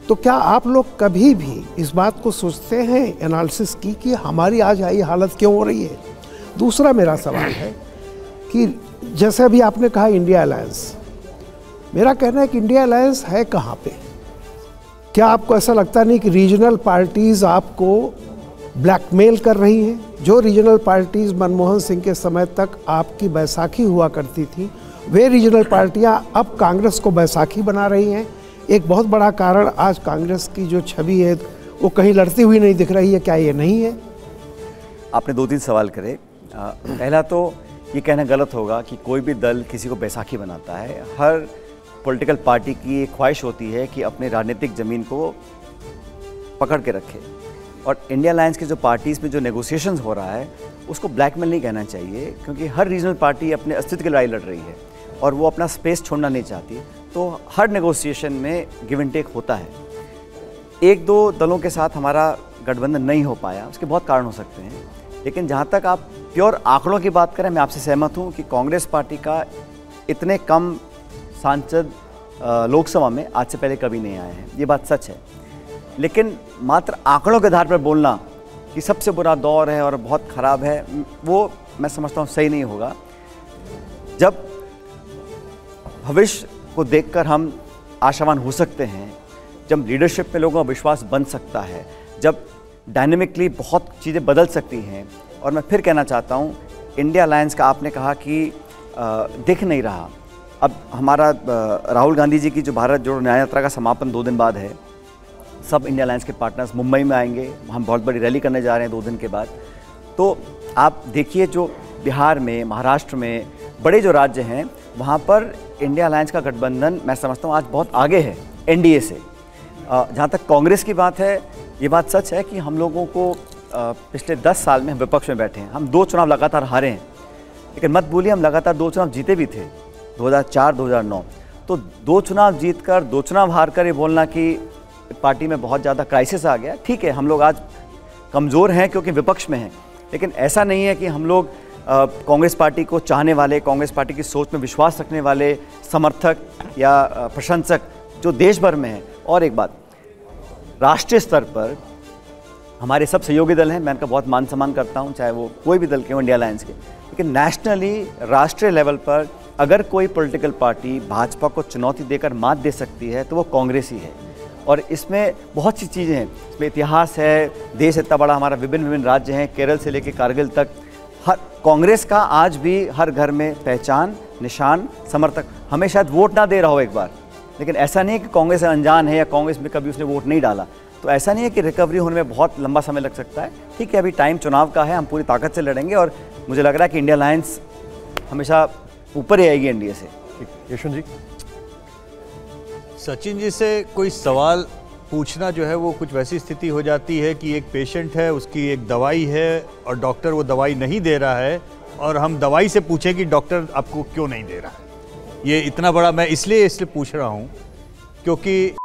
तो क्या आप लोग कभी भी इस बात को सोचते हैं एनालिसिस की, कि हमारी आज आई हालत क्यों हो रही है? दूसरा मेरा सवाल है कि जैसे अभी आपने कहा इंडिया अलायंस मेरा कहना है कि इंडिया अलायंस है कहाँ पे? क्या आपको ऐसा लगता नहीं कि रीजनल पार्टीज़ आपको ब्लैकमेल कर रही हैं? जो रीजनल पार्टीज़ मनमोहन सिंह के समय तक आपकी बैसाखी हुआ करती थी, वे रीजनल पार्टियाँ अब कांग्रेस को बैसाखी बना रही हैं। एक बहुत बड़ा कारण आज कांग्रेस की जो छवि है, वो कहीं लड़ती हुई नहीं दिख रही है, क्या ये नहीं है? आपने दो तीन सवाल करे। पहला तो ये कहना गलत होगा कि कोई भी दल किसी को बैसाखी बनाता है। हर पॉलिटिकल पार्टी की एक ख्वाहिश होती है कि अपने राजनीतिक ज़मीन को पकड़ के रखे। और इंडिया अलायंस की जो पार्टीज़ में जो नेगोशिएशंस हो रहा है, उसको ब्लैकमेल नहीं कहना चाहिए, क्योंकि हर रीजनल पार्टी अपने अस्तित्व की लड़ाई लड़ रही है और वो अपना स्पेस छोड़ना नहीं चाहती। तो हर नेगोशिएशन में गिव एंड टेक होता है। एक दो दलों के साथ हमारा गठबंधन नहीं हो पाया, उसके बहुत कारण हो सकते हैं। लेकिन जहाँ तक आप प्योर आंकड़ों की बात करें, मैं आपसे सहमत हूँ कि कांग्रेस पार्टी का इतने कम सांसद लोकसभा में आज से पहले कभी नहीं आए हैं। ये बात सच है। लेकिन मात्र आंकड़ों के आधार पर बोलना कि सबसे बुरा दौर है और बहुत ख़राब है वो मैं समझता हूँ सही नहीं होगा। जब भविष्य को देखकर हम आशावान हो सकते हैं जब लीडरशिप में लोगों का विश्वास बन सकता है जब डायनेमिकली बहुत चीज़ें बदल सकती हैं और मैं फिर कहना चाहता हूँ इंडिया अलायंस का आपने कहा कि आ, दिख नहीं रहा। अब हमारा राहुल गांधी जी की जो भारत जोड़ो न्याय यात्रा का समापन दो दिन बाद है, सब इंडिया अलायंस के पार्टनर्स मुंबई में आएँगे, हम बहुत बड़ी रैली करने जा रहे हैं दो दिन के बाद। तो आप देखिए जो बिहार में, महाराष्ट्र में बड़े जो राज्य हैं, वहाँ पर इंडिया अलायंस का गठबंधन मैं समझता हूँ आज बहुत आगे है एनडीए से। जहाँ तक कांग्रेस की बात है, ये बात सच है कि हम लोगों को पिछले दस साल में हम विपक्ष में बैठे हैं। हम दो चुनाव लगातार हारे हैं, लेकिन मत बोलिए हम लगातार दो चुनाव जीते भी थे। 2004-2009 तो दो चुनाव जीत कर दो चुनाव हार कर ये बोलना कि पार्टी में बहुत ज़्यादा क्राइसिस आ गया। ठीक है, हम लोग आज कमज़ोर हैं क्योंकि विपक्ष में हैं। लेकिन ऐसा नहीं है कि हम लोग कांग्रेस पार्टी को चाहने वाले, कांग्रेस पार्टी की सोच में विश्वास रखने वाले समर्थक या प्रशंसक जो देश भर में हैं। और एक बात, राष्ट्रीय स्तर पर हमारे सब सहयोगी दल हैं। मैं इनका बहुत मान सम्मान करता हूँ, चाहे वो कोई भी दल के हो, इंडिया अलायंस के। लेकिन नेशनली राष्ट्रीय लेवल पर अगर कोई पॉलिटिकल पार्टी भाजपा को चुनौती देकर मात दे सकती है तो वो कांग्रेस ही है। और इसमें बहुत सी चीज़ें हैं। इसमें इतिहास है, देश इतना बड़ा, हमारा विभिन्न विभिन्न राज्य हैं, केरल से लेकर कारगिल तक। हर, कांग्रेस का आज भी हर घर में पहचान, निशान, समर्थक, हमें शायद वोट ना दे रहा हो एक बार। लेकिन ऐसा नहीं है कि कांग्रेस अनजान है या कांग्रेस में कभी उसने वोट नहीं डाला। तो ऐसा नहीं है कि रिकवरी होने में बहुत लंबा समय लग सकता है। ठीक है, अभी टाइम चुनाव का है, हम पूरी ताकत से लड़ेंगे और मुझे लग रहा है कि इंडिया अलायंस हमेशा ऊपर ही आएगी एनडीए से। यशवंत जी। सचिन जी से कोई सवाल पूछना जो है वो कुछ वैसी स्थिति हो जाती है कि एक पेशेंट है, उसकी एक दवाई है और डॉक्टर वो दवाई नहीं दे रहा है और हम दवाई से पूछें कि डॉक्टर आपको क्यों नहीं दे रहा है। ये इतना बड़ा मैं इसलिए इसलिए पूछ रहा हूँ क्योंकि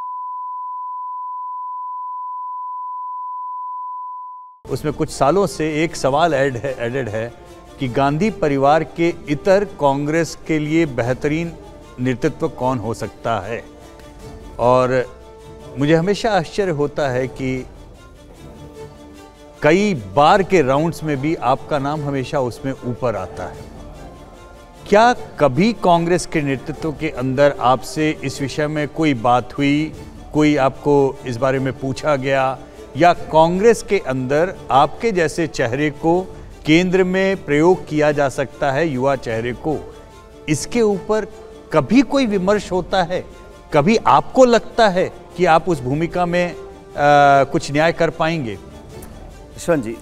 उसमें कुछ सालों से एक सवाल ऐड है एडेड है कि गांधी परिवार के इतर कांग्रेस के लिए बेहतरीन नेतृत्व कौन हो सकता है? और मुझे हमेशा आश्चर्य होता है कि कई बार के राउंड्स में भी आपका नाम हमेशा उसमें ऊपर आता है। क्या कभी कांग्रेस के नेतृत्व के अंदर आपसे इस विषय में कोई बात हुई? कोई आपको इस बारे में पूछा गया? या कांग्रेस के अंदर आपके जैसे चेहरे को केंद्र में प्रयोग किया जा सकता है युवा चेहरे को। इसके ऊपर कभी कोई विमर्श होता है कभी आपको लगता है कि आप उस भूमिका में आ, कुछ न्याय कर पाएँगे? यशवंत जी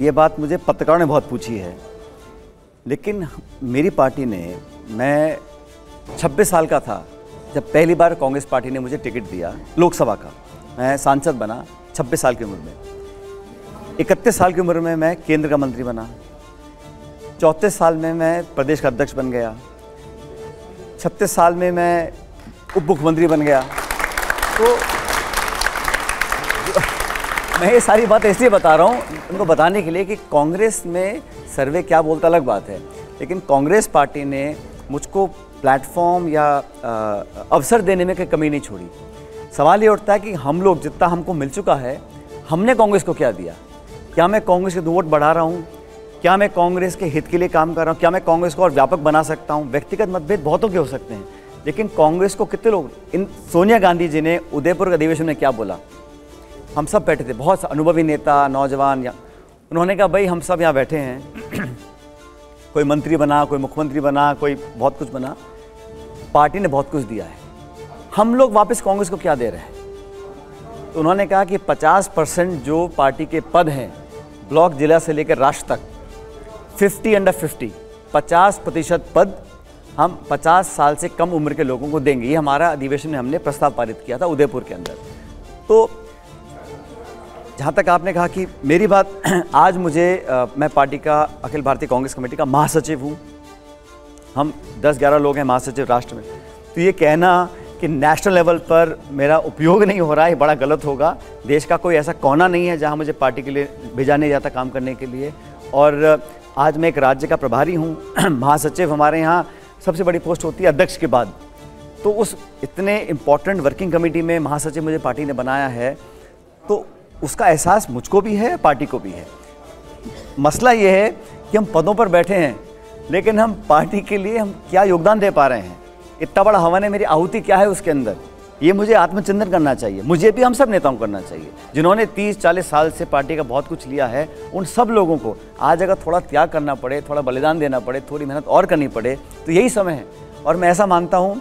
ये बात मुझे पत्रकारों ने बहुत पूछी है लेकिन मेरी पार्टी ने मैं 26 साल का था जब पहली बार कांग्रेस पार्टी ने मुझे टिकट दिया लोकसभा का। मैं सांसद बना 26 साल की उम्र में। इकतीस साल की उम्र में मैं केंद्र का मंत्री बना। चौंतीस साल में मैं प्रदेश का अध्यक्ष बन गया। छत्तीस साल में मैं उप मुख्यमंत्री बन गया। तो मैं ये सारी बात इसलिए बता रहा हूँ, उनको बताने के लिए कि कांग्रेस में सर्वे क्या बोलता अलग बात है। लेकिन कांग्रेस पार्टी ने मुझको प्लेटफॉर्म या अवसर देने में कोई कमी नहीं छोड़ी। सवाल ये उठता है कि हम लोग जितना हमको मिल चुका है, हमने कांग्रेस को क्या दिया? क्या मैं कांग्रेस के दो वोट बढ़ा रहा हूँ? क्या मैं कांग्रेस के हित के लिए काम कर रहा हूँ? क्या मैं कांग्रेस को और व्यापक बना सकता हूँ? व्यक्तिगत मतभेद बहुतों के हो सकते हैं। लेकिन कांग्रेस को कितने लोग, इन सोनिया गांधी जी ने उदयपुर के अधिवेशन में क्या बोला? हम सब बैठे थे, बहुत अनुभवी नेता, नौजवान, या उन्होंने कहा, भाई, हम सब यहाँ बैठे हैं। कोई मंत्री बना, कोई मुख्यमंत्री बना, कोई बहुत कुछ बना। पार्टी ने बहुत कुछ दिया है। हम लोग वापस कांग्रेस को क्या दे रहे हैं? तो उन्होंने कहा कि 50 परसेंट जो पार्टी के पद हैं ब्लॉक जिला से लेकर राष्ट्र तक। 50 अंडर 50 50 प्रतिशत पद हम 50 साल से कम उम्र के लोगों को देंगे। ये हमारा अधिवेशन में हमने प्रस्ताव पारित किया था उदयपुर के अंदर। तो जहाँ तक आपने कहा कि मेरी बात आज मुझे आ, मैं पार्टी का अखिल भारतीय कांग्रेस कमेटी का महासचिव हूँ। हम 10-11 लोग हैं महासचिव राष्ट्र में। तो ये कहना कि नेशनल लेवल पर मेरा उपयोग नहीं हो रहा है बड़ा गलत होगा। देश का कोई ऐसा कोना नहीं है जहाँ मुझे पार्टी के लिए भेजा नहीं जाता काम करने के लिए। और, आज मैं एक राज्य का प्रभारी हूँ, महासचिव हमारे यहाँ, सबसे बड़ी पोस्ट होती है अध्यक्ष के बाद। तो उस इतने इंपॉर्टेंट वर्किंग कमेटी में महासचिव मुझे पार्टी ने बनाया है तो उसका एहसास मुझको भी है, पार्टी को भी है। मसला ये है कि हम पदों पर बैठे हैं, लेकिन हम पार्टी के लिए हम क्या योगदान दे पा रहे हैं? इतना बड़ा हवा ने मेरी आहुति क्या है उसके अंदर? ये मुझे आत्मचिंतन करना चाहिए। मुझे भी हम सब नेताओं को करना चाहिए। जिन्होंने 30-40 साल से पार्टी का बहुत कुछ लिया है, उन सब लोगों को आज अगर थोड़ा त्याग करना पड़े, थोड़ा बलिदान देना पड़े, थोड़ी मेहनत और करनी पड़े तो यही समय है। और मैं ऐसा मानता हूँ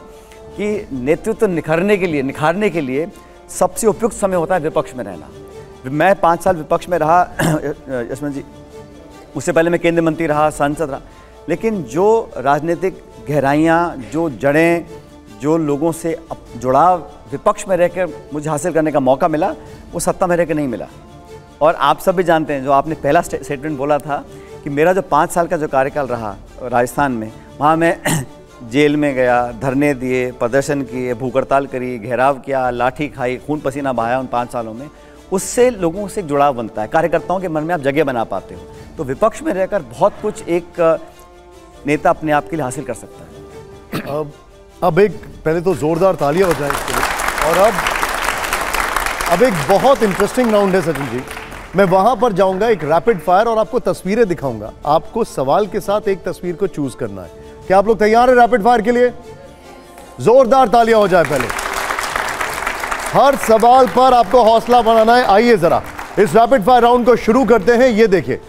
कि नेतृत्व निखरने के लिए, निखारने के लिए सबसे उपयुक्त समय होता है विपक्ष में रहना। मैं पाँच साल विपक्ष में रहा, यशवंत जी, उससे पहले मैं केंद्रीय मंत्री रहा, सांसद रहा। लेकिन जो राजनीतिक गहराइयाँ, जो जड़ें, जो लोगों से जुड़ाव विपक्ष में रहकर मुझे हासिल करने का मौका मिला, वो सत्ता में रहकर नहीं मिला। और आप सब भी जानते हैं, जो आपने पहला स्टेटमेंट बोला था कि मेरा जो पाँच साल का जो कार्यकाल रहा राजस्थान में, वहाँ मैं जेल में गया, धरने दिए, प्रदर्शन किए भूख हड़ताल करी, घेराव किया, लाठी खाई, खून पसीना बहाया उन पाँच सालों में, उससे लोगों से जुड़ाव बनता है। कार्यकर्ताओं के मन में आप जगह बना पाते हो। तो विपक्ष में रहकर बहुत कुछ एक नेता अपने आप के लिए हासिल कर सकता है। अब अब एक, पहले तो जोरदार तालियाँ हो जाए इसके लिए, और अब अब एक बहुत इंटरेस्टिंग राउंड है सचिन जी। मैं वहाँ पर जाऊँगा, एक रैपिड फायर और आपको तस्वीरें दिखाऊँगा। आपको सवाल के साथ एक तस्वीर को चूज़ करना है। क्या आप लोग तैयार हैं रैपिड फायर के लिए? जोरदार तालियाँ हो जाए पहले। हर सवाल पर आपको हौसला बनाना है। आइए जरा, इस रैपिड फायर राउंड को शुरू करते हैं। ये देखिए,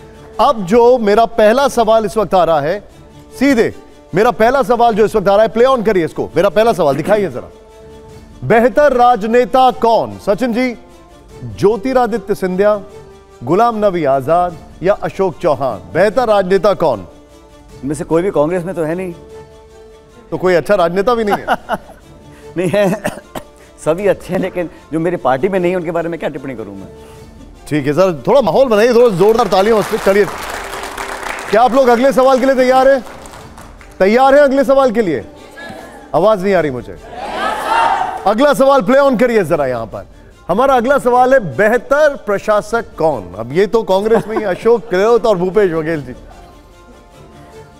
अब जो मेरा पहला सवाल इस वक्त आ रहा है सीधे। मेरा पहला सवाल जो इस वक्त आ रहा है प्ले ऑन करिए इसको। मेरा पहला सवाल दिखाइए जरा। बेहतर राजनेता कौन? सचिन जी ज्योतिरादित्य सिंधिया गुलाम नबी आज़ाद या अशोक चौहान? बेहतर राजनेता कौन? इनमें से कोई भी कांग्रेस में तो है नहीं। तो कोई अच्छा राजनेता भी नहीं है? नहीं है। सभी अच्छे हैं लेकिन जो मेरी पार्टी में नहीं है उनके बारे में क्या टिप्पणी करूँ मैं? ठीक है सर थोड़ा माहौल बनाइए थोड़ा जोरदार तालियाँ चलिए। क्या आप लोग अगले सवाल के लिए तैयार हैं? तैयार हैं अगले सवाल के लिए? आवाज़ नहीं आ रही मुझे। अगला सवाल प्ले ऑन करिए जरा यहाँ पर। हमारा अगला सवाल है बेहतर प्रशासक कौन? अब ये तो कांग्रेस में ही अशोक गहलोत और भूपेश बघेल जी।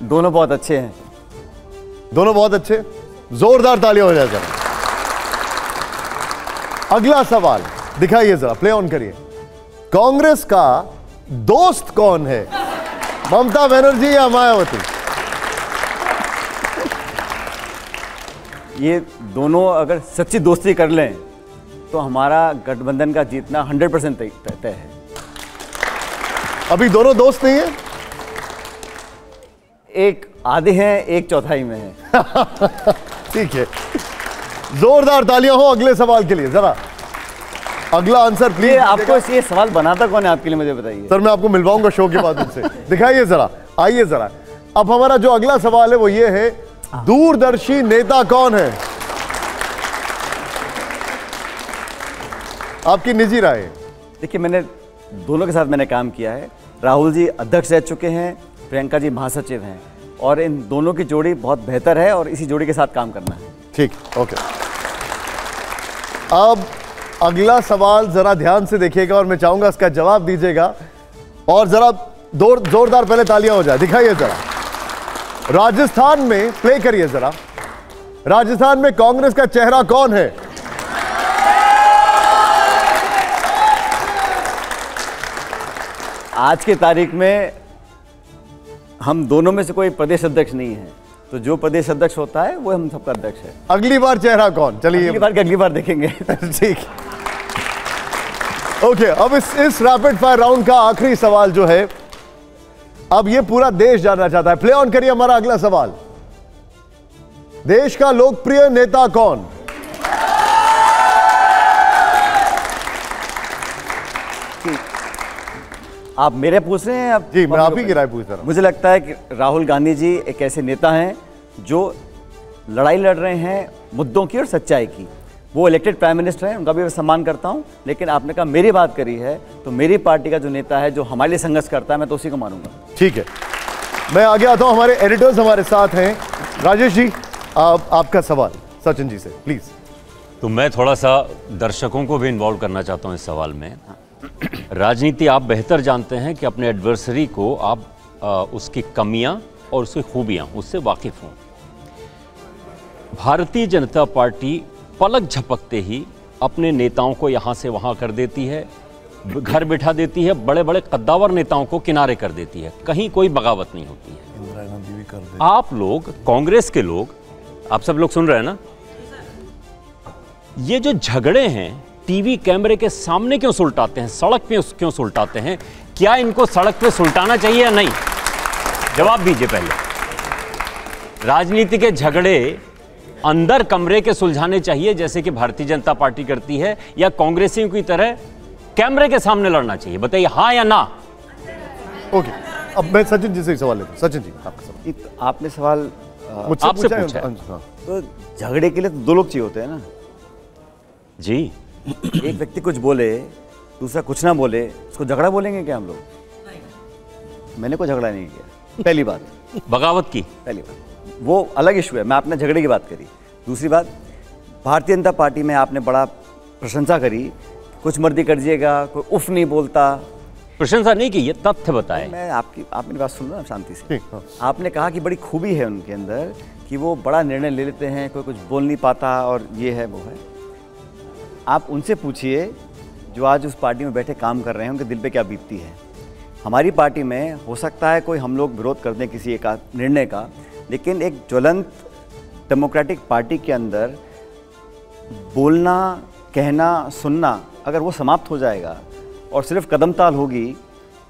दोनों बहुत अच्छे हैं। दोनों बहुत अच्छे। जोरदार तालियाँ हो जाए जरा। अगला सवाल दिखाइए जरा प्ले ऑन करिए। कांग्रेस का दोस्त कौन है? ममता बनर्जी या मायावती? ये दोनों अगर सच्ची दोस्ती कर लें तो हमारा गठबंधन का जीतना 100 परसेंट तय है। अभी दोनों दोस्त नहीं है? एक आधे हैं एक चौथाई में है। ठीक है। जोरदार तालियाँ हो अगले सवाल के लिए जरा। अगला आंसर प्लीज़ आपको ये सवाल बनाता कौन है आपके लिए मुझे बताइए। सर मैं आपको मिलवाऊँगा शो के बाद उनसे। दिखाइए जरा आइए जरा। अब हमारा जो अगला सवाल है वो ये है दूरदर्शी नेता कौन है? आपकी निजी राय। देखिए मैंने दोनों के साथ मैंने काम किया है। राहुल जी अध्यक्ष रह चुके हैं प्रियंका जी महासचिव हैं। और इन दोनों की जोड़ी बहुत बेहतर है और इसी जोड़ी के साथ काम करना है। ठीक ओके। अब अगला सवाल जरा ध्यान से देखिएगा और मैं चाहूँगा इसका जवाब दीजिएगा। और जरा जोरदार पहले तालियाँ हो जाए। दिखाइए जरा। राजस्थान में प्ले करिए जरा। राजस्थान में कांग्रेस का चेहरा कौन है? आज की तारीख में हम दोनों में से कोई प्रदेश अध्यक्ष नहीं है। तो जो प्रदेश अध्यक्ष होता है वो हम सबका अध्यक्ष है। अगली बार चेहरा कौन? चलिए। अगली बार की अगली बार देखेंगे। ठीक। ओके अब इस इस रैपिड फायर राउंड का आखिरी सवाल जो है अब ये पूरा देश जानना चाहता है। प्ले ऑन करिए हमारा अगला सवाल। देश का लोकप्रिय नेता कौन? आप मेरे पूछ रहे हैं आप जी मैं आप ही की राय पूछ रहा हूँ। मुझे लगता है कि राहुल गांधी जी एक ऐसे नेता हैं जो लड़ाई लड़ रहे हैं मुद्दों की और सच्चाई की। वो इलेक्टेड प्राइम मिनिस्टर हैं उनका भी मैं सम्मान करता हूँ लेकिन आपने कहा मेरी बात करी है तो मेरी पार्टी का जो नेता है जो हमारे लिए संघर्ष करता है मैं तो उसी को मानूँगा। ठीक है। मैं आगे आता हूँ हमारे एडिटर्स हमारे साथ हैं। राजेश जी आप, आपका सवाल सचिन जी से प्लीज़ तो मैं थोड़ा सा दर्शकों को भी इन्वॉल्व करना चाहता हूँ इस सवाल में। राजनीति आप बेहतर जानते हैं कि अपने एडवर्सरी को आप आ, उसकी कमियाँ और उसकी खूबियाँ उससे वाकिफ हों। भारतीय जनता पार्टी पलक झपकते ही अपने नेताओं को यहाँ से वहाँ कर देती है। घर बिठा देती है बड़े बड़े कद्दावर नेताओं को किनारे कर देती है। कहीं कोई बगावत नहीं होती है। आप लोग कांग्रेस के लोग आप सब लोग सुन रहे हैं ना? ये जो झगड़े हैं टीवी कैमरे के सामने क्यों सुलटाते हैं सड़क पे क्यों सुलटाते हैं क्या इनको सड़क पे सुलटाना चाहिए या नहीं? जवाब दीजिए पहले। राजनीति के झगड़े अंदर कमरे के सुलझाने चाहिए जैसे कि भारतीय जनता पार्टी करती है या कांग्रेसियों की तरह कैमरे के सामने लड़ना चाहिए बताइए हाँ या ना? ओके अब मैं सचिन जी से सवाल लेता हूँ। सचिन जी आपका सवाल। आपने सवाल मुझसे आपसे पूछा पूछा है। हाँ। तो झगड़े के लिए तो दो लोग चाहिए होते हैं ना। जी। एक व्यक्ति कुछ बोले दूसरा कुछ ना बोले उसको झगड़ा बोलेंगे क्या हम लोग? मैंने कोई झगड़ा नहीं किया। पहली बात। बगावत की। पहली बात। वो अलग इशू है मैं आपने झगड़े की बात करी। दूसरी बात भारतीय जनता पार्टी में आपने बड़ा प्रशंसा करी कुछ मर्दी कर दीजिएगा कोई उफ नहीं बोलता। प्रशंसा नहीं की ये तथ्य बताए। मैं आपकी आप मेरी बात सुन ना शांति से? हाँ। आपने कहा कि बड़ी खूबी है उनके अंदर कि वो बड़ा निर्णय ले लेते हैं कोई कुछ बोल नहीं पाता और ये है वो है। आप उनसे पूछिए जो आज उस पार्टी में बैठे काम कर रहे हैं उनके दिल पे क्या बीतती है। हमारी पार्टी में हो सकता है कोई हम लोग विरोध कर दें किसी एक निर्णय का लेकिन एक ज्वलंत डेमोक्रेटिक पार्टी के अंदर बोलना कहना सुनना अगर वो समाप्त हो जाएगा और सिर्फ़ कदम ताल होगी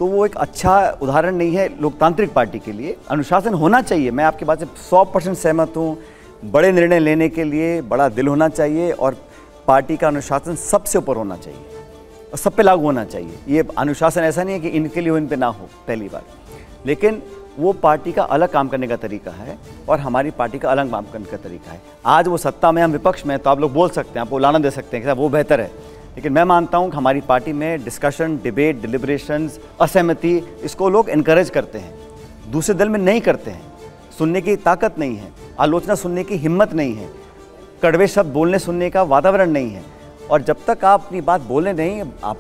तो वो एक अच्छा उदाहरण नहीं है लोकतांत्रिक पार्टी के लिए। अनुशासन होना चाहिए। मैं आपकी बात से सौ परसेंट सहमत हूँ। बड़े निर्णय लेने के लिए बड़ा दिल होना चाहिए और पार्टी का अनुशासन सबसे ऊपर होना चाहिए और सब पे लागू होना चाहिए। ये अनुशासन ऐसा नहीं है कि इनके लिए इन पे ना हो, पहली बार लेकिन वो पार्टी का अलग काम करने का तरीका है और हमारी पार्टी का अलग काम करने का तरीका है। आज वो सत्ता में हम विपक्ष में तो आप लोग बोल सकते हैं आपको लाना दे सकते हैं कि वो बेहतर है। लेकिन मैं मानता हूँ कि हमारी पार्टी में डिस्कशन डिबेट डिलिब्रेशन असहमति, इसको लोग इनक्रेज करते हैं, दूसरे दल में नहीं करते हैं, सुनने की ताकत नहीं है, आलोचना सुनने की हिम्मत नहीं है, कड़वे शब्द बोलने सुनने का वातावरण नहीं है। और जब तक आप अपनी बात बोले नहीं, आप,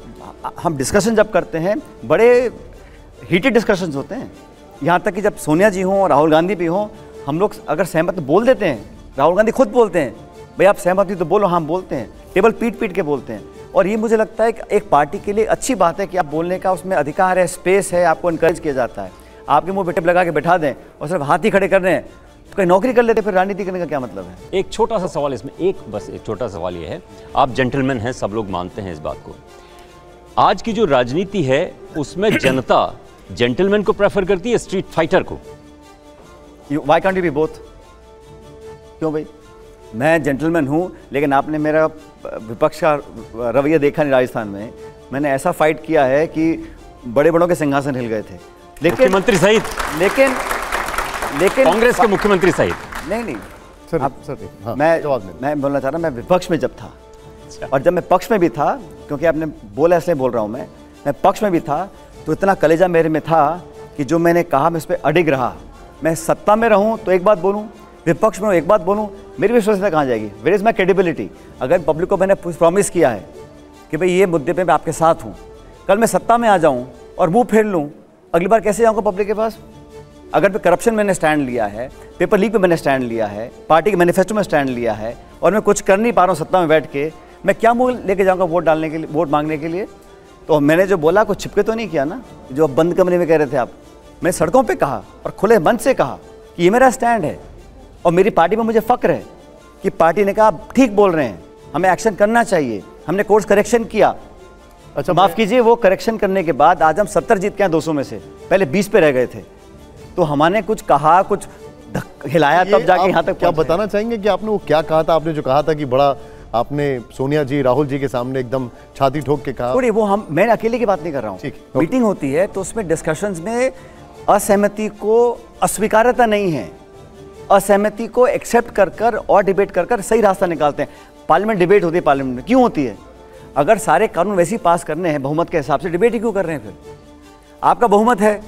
हम डिस्कशन जब करते हैं, बड़े हीटेड डिस्कशंस होते हैं। यहाँ तक कि जब सोनिया जी हों और राहुल गांधी भी हों, हम लोग अगर सहमत बोल देते हैं, राहुल गांधी खुद बोलते हैं, भाई आप सहमत नहीं तो बोलो हम बोलते हैं, टेबल पीट पीट के बोलते हैं। और ये मुझे लगता है कि एक पार्टी के लिए अच्छी बात है कि आप बोलने का उसमें अधिकार है स्पेस है आपको इनकरेज किया जाता है। आपके मुँह बेटे लगा के बैठा दें और सिर्फ़ हाथ ही खड़े कर रहे हैं तो कहीं नौकरी कर लेते फिर राजनीति करने का क्या मतलब है? एक छोटा सा सवाल इसमें एक बस एक छोटा सवाल ये है। आप जेंटलमैन हैं सब लोग मानते हैं इस बात को। आज की जो राजनीति है उसमें जनता जेंटलमैन को प्रेफर करती है स्ट्रीट फाइटर को? वाई कांट बी बोथ क्यों भाई? मैं जेंटलमैन हूँ लेकिन आपने मेरा विपक्ष का रवैया देखा नहीं राजस्थान में। मैंने ऐसा फाइट किया है कि बड़े बड़ों के सिंहासन हिल गए थे। लेकिन मुख्यमंत्री सहित? लेकिन लेकिन कांग्रेस के मुख्यमंत्री सहित? नहीं नहीं। सर आप- सर हाँ, मैं जवाब दें मैं बोलना चाह रहा मैं विपक्ष में जब था और जब मैं पक्ष में भी था क्योंकि आपने बोला इसलिए बोल रहा हूँ मैं मैं पक्ष में भी था तो इतना कलेजा मेरे में था कि जो मैंने कहा मैं उस पर अडिग रहा। मैं सत्ता में रहूँ तो एक बात बोलूँ विपक्ष में एक बात बोलूँ, मेरी विश्वसनीयता कहाँ जाएगी? वेर इज़ माई क्रेडिबिलिटी अगर पब्लिक को मैंने प्रॉमिस किया है कि भाई ये मुद्दे पे मैं आपके साथ हूँ, कल मैं सत्ता में आ जाऊँ और मुँह फेर लूँ, अगली बार कैसे जाऊँगा पब्लिक के पास? अगर मैं करप्शन मैंने स्टैंड लिया है पेपर लीक पे मैंने स्टैंड लिया है पार्टी के मैनिफेस्टो में स्टैंड लिया है और मैं कुछ कर नहीं पा रहा हूँ सत्ता में बैठ के, मैं क्या मुँह लेके जाऊँगा वोट डालने के लिए वोट मांगने के लिए? तो मैंने जो बोला, कुछ छिपके तो नहीं किया ना? जो अब बंद कमरे में कह रहे थे आप मैं सड़कों पर कहा और खुले मन से कहा कि ये मेरा स्टैंड है। और मेरी पार्टी में मुझे फ़क्र है कि पार्टी ने कहा आप ठीक बोल रहे हैं हमें एक्शन करना चाहिए। हमने कोर्स करेक्शन किया। अच्छा माफ़ कीजिए वो करेक्शन करने के बाद आज हम सत्तर जीत के हैं दो में से। पहले बीस पे रह गए थे। तो हमारे कुछ कहा कुछ हिलाया तब जाके यहाँ तक क्या बताना चाहेंगे कि आपने वो क्या कहा था? आपने जो कहा था कि बड़ा आपने सोनिया जी राहुल जी के सामने एकदम छाती ठोक के कहा। थोड़ी वो हम मैं अकेले की बात नहीं कर रहा हूँ। मीटिंग होती है तो उसमें डिस्कशंस में असहमति को अस्वीकारता नहीं है। असहमति को एक्सेप्ट कर कर और डिबेट कर कर सही रास्ता निकालते हैं। पार्लियामेंट डिबेट होती है पार्लियामेंट में। क्यों होती है? अगर सारे कानून वैसे ही पास करने हैं, बहुमत के हिसाब से डिबेट ही क्यों कर रहे हैं फिर? आपका बहुमत है,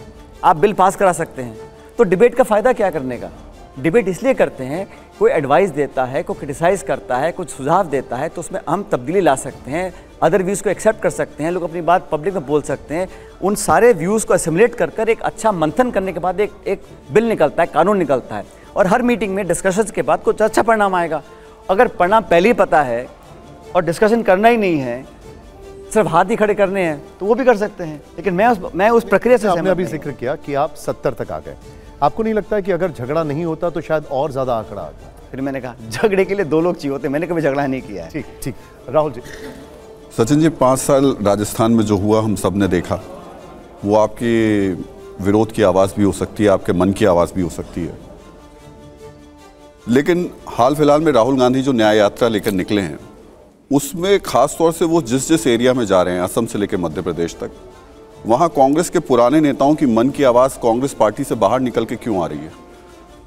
आप बिल पास करा सकते हैं। तो डिबेट का फ़ायदा क्या करने का? डिबेट इसलिए करते हैं, कोई एडवाइस देता है, कोई क्रिटिसाइज करता है कुछ सुझाव देता है तो उसमें हम तब्दीली ला सकते हैं अदर व्यूज़ को एक्सेप्ट कर सकते हैं, लोग अपनी बात पब्लिक में बोल सकते हैं। उन सारे व्यूज़ को असिमुलेट कर कर एक अच्छा मंथन करने के बाद एक एक बिल निकलता है, कानून निकलता है। और हर मीटिंग में डिस्कशंस के बाद कुछ अच्छा परिणाम आएगा। अगर परिणाम पहले ही पता है और डिस्कशन करना ही नहीं है सिर्फ़ हाथ ही खड़े करने हैं तो वो भी कर सकते हैं। लेकिन मैं उस मैं उस प्रक्रिया से आपने अभी ज़िक्र किया कि आप सत्तर तक आ गए। आपको नहीं लगता है कि अगर झगड़ा नहीं होता तो शायद और ज़्यादा आंकड़ा आता? फिर मैंने कहा झगड़े के लिए दो लोग चाहिए होते मैंने कभी झगड़ा नहीं किया है। ठीक ठीक। राहुल जी। सचिन जी पाँच साल राजस्थान में जो हुआ हम सबने देखा। वो आपकी विरोध की आवाज़ भी हो सकती है आपके मन की आवाज़ भी हो सकती है। लेकिन हाल फ़िलहाल में राहुल गांधी जो न्याय यात्रा लेकर निकले हैं, उसमें खास तौर से वो जिस जिस एरिया में जा रहे हैं, असम से लेकर मध्य प्रदेश तक, वहाँ कांग्रेस के पुराने नेताओं की मन की आवाज़ कांग्रेस पार्टी से बाहर निकल के क्यों आ रही है?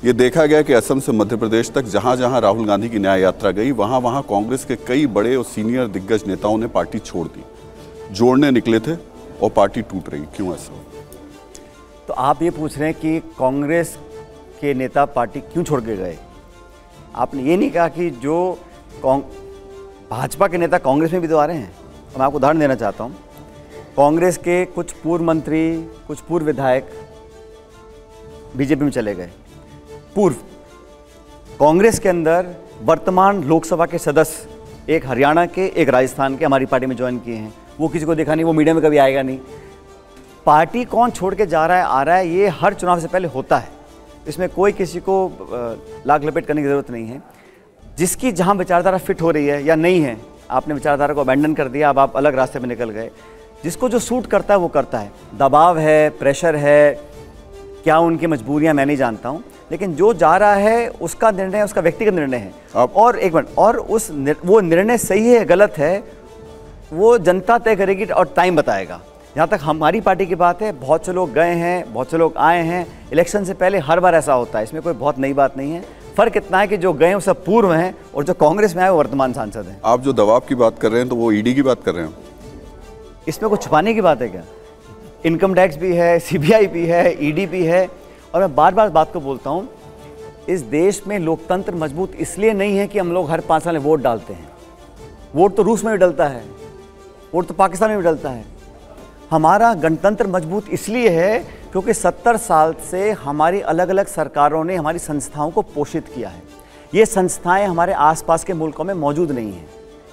ये देखा गया कि असम से मध्य प्रदेश तक जहाँ जहाँ राहुल गांधी की न्याय यात्रा गई, वहाँ वहाँ कांग्रेस के कई बड़े और सीनियर दिग्गज नेताओं ने पार्टी छोड़ दी। जोड़ने निकले थे और पार्टी टूट रही। क्यों ऐसा? तो आप ये पूछ रहे हैं कि कांग्रेस के नेता पार्टी क्यों छोड़ के गए? आपने ये नहीं कहा कि जो भाजपा के नेता कांग्रेस में भी तो आ रहे हैं। और मैं आपको उदाहरण देना चाहता हूँ। कांग्रेस के कुछ पूर्व मंत्री, कुछ पूर्व विधायक बीजेपी में चले गए। पूर्व, कांग्रेस के अंदर वर्तमान लोकसभा के सदस्य, एक हरियाणा के, एक राजस्थान के हमारी पार्टी में ज्वाइन किए हैं। वो किसी को देखा नहीं, वो मीडिया में कभी आएगा नहीं। पार्टी कौन छोड़ के जा रहा है, आ रहा है, ये हर चुनाव से पहले होता है। इसमें कोई किसी को लाग लपेट करने की ज़रूरत नहीं है। जिसकी जहाँ विचारधारा फिट हो रही है या नहीं है आपने विचारधारा को अबैंडन कर दिया अब आप अलग रास्ते में निकल गए। जिसको जो सूट करता है वो करता है। दबाव है प्रेशर है क्या उनकी मजबूरियाँ मैं नहीं जानता हूँ। लेकिन जो जा रहा है उसका निर्णय उसका व्यक्तिगत निर्णय है। आप- और एक मिनट और उस निर, वो निर्णय सही है गलत है वो जनता तय करेगी और टाइम बताएगा। जहाँ तक हमारी पार्टी की बात है बहुत से लोग गए हैं बहुत से लोग आए हैं। इलेक्शन से पहले हर बार ऐसा होता है इसमें कोई बहुत नई बात नहीं है। फ़र्क इतना है कि जो गए हैं वो सब पूर्व हैं और जो कांग्रेस में आए वो वर्तमान सांसद हैं। आप जो दबाव की बात कर रहे हैं तो वो ईडी की बात कर रहे हैं। इसमें कुछ छुपाने की बात है क्या? इनकम टैक्स भी है सीबीआई भी है ईडी भी है। और मैं बार बार बात को बोलता हूँ इस देश में लोकतंत्र मज़बूत इसलिए नहीं है कि हम लोग हर पाँच साल में वोट डालते हैं। वोट तो रूस में भी डलता है वोट तो पाकिस्तान में भी डलता है। हमारा गणतंत्र मज़बूत इसलिए है क्योंकि सत्तर साल से हमारी अलग अलग सरकारों ने हमारी संस्थाओं को पोषित किया है। ये संस्थाएँ हमारे आसपास के मुल्कों में मौजूद नहीं हैं।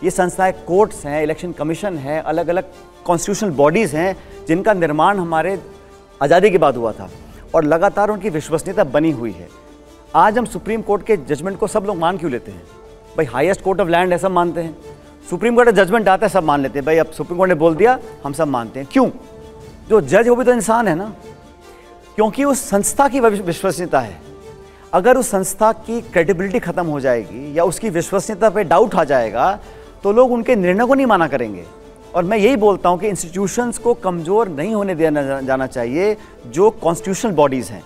ये संस्थाएँ कोर्ट्स हैं इलेक्शन कमीशन है अलग अलग कॉन्स्टिट्यूशनल बॉडीज़ हैं, जिनका निर्माण हमारे आज़ादी के बाद हुआ था और लगातार उनकी विश्वसनीयता बनी हुई है। आज हम सुप्रीम कोर्ट के जजमेंट को सब लोग मान क्यों लेते हैं? भाई हाईएस्ट कोर्ट ऑफ़ लैंड सब मानते हैं। सुप्रीम कोर्ट का जजमेंट आता है, सब मान लेते हैं। भाई, अब सुप्रीम कोर्ट ने बोल दिया, हम सब मानते हैं। क्यों? जो जज वो भी तो इंसान है ना। क्योंकि उस संस्था की विश्वसनीयता है। अगर उस संस्था की क्रेडिबिलिटी खत्म हो जाएगी या उसकी विश्वसनीयता पे डाउट आ जाएगा तो लोग उनके निर्णय को नहीं माना करेंगे। और मैं यही बोलता हूँ कि इंस्टीट्यूशंस को कमज़ोर नहीं होने दिया जाना चाहिए, जो कॉन्स्टिट्यूशनल बॉडीज़ हैं।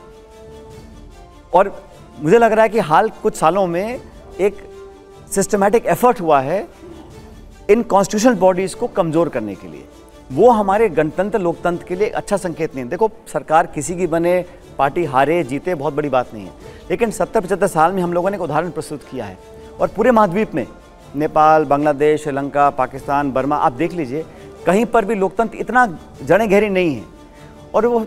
और मुझे लग रहा है कि हाल कुछ सालों में एक सिस्टमेटिक एफर्ट हुआ है इन कॉन्स्टिट्यूशनल बॉडीज़ को कमज़ोर करने के लिए। वो हमारे गणतंत्र, लोकतंत्र के लिए अच्छा संकेत नहीं देखो, सरकार किसी की बने, पार्टी हारे, जीते, बहुत बड़ी बात नहीं है। लेकिन सत्तर पचहत्तर साल में हम लोगों ने एक उदाहरण प्रस्तुत किया है। और पूरे महाद्वीप में, नेपाल, बांग्लादेश, श्रीलंका, पाकिस्तान, बर्मा, आप देख लीजिए, कहीं पर भी लोकतंत्र इतना जड़ें गहरी नहीं है। और वो,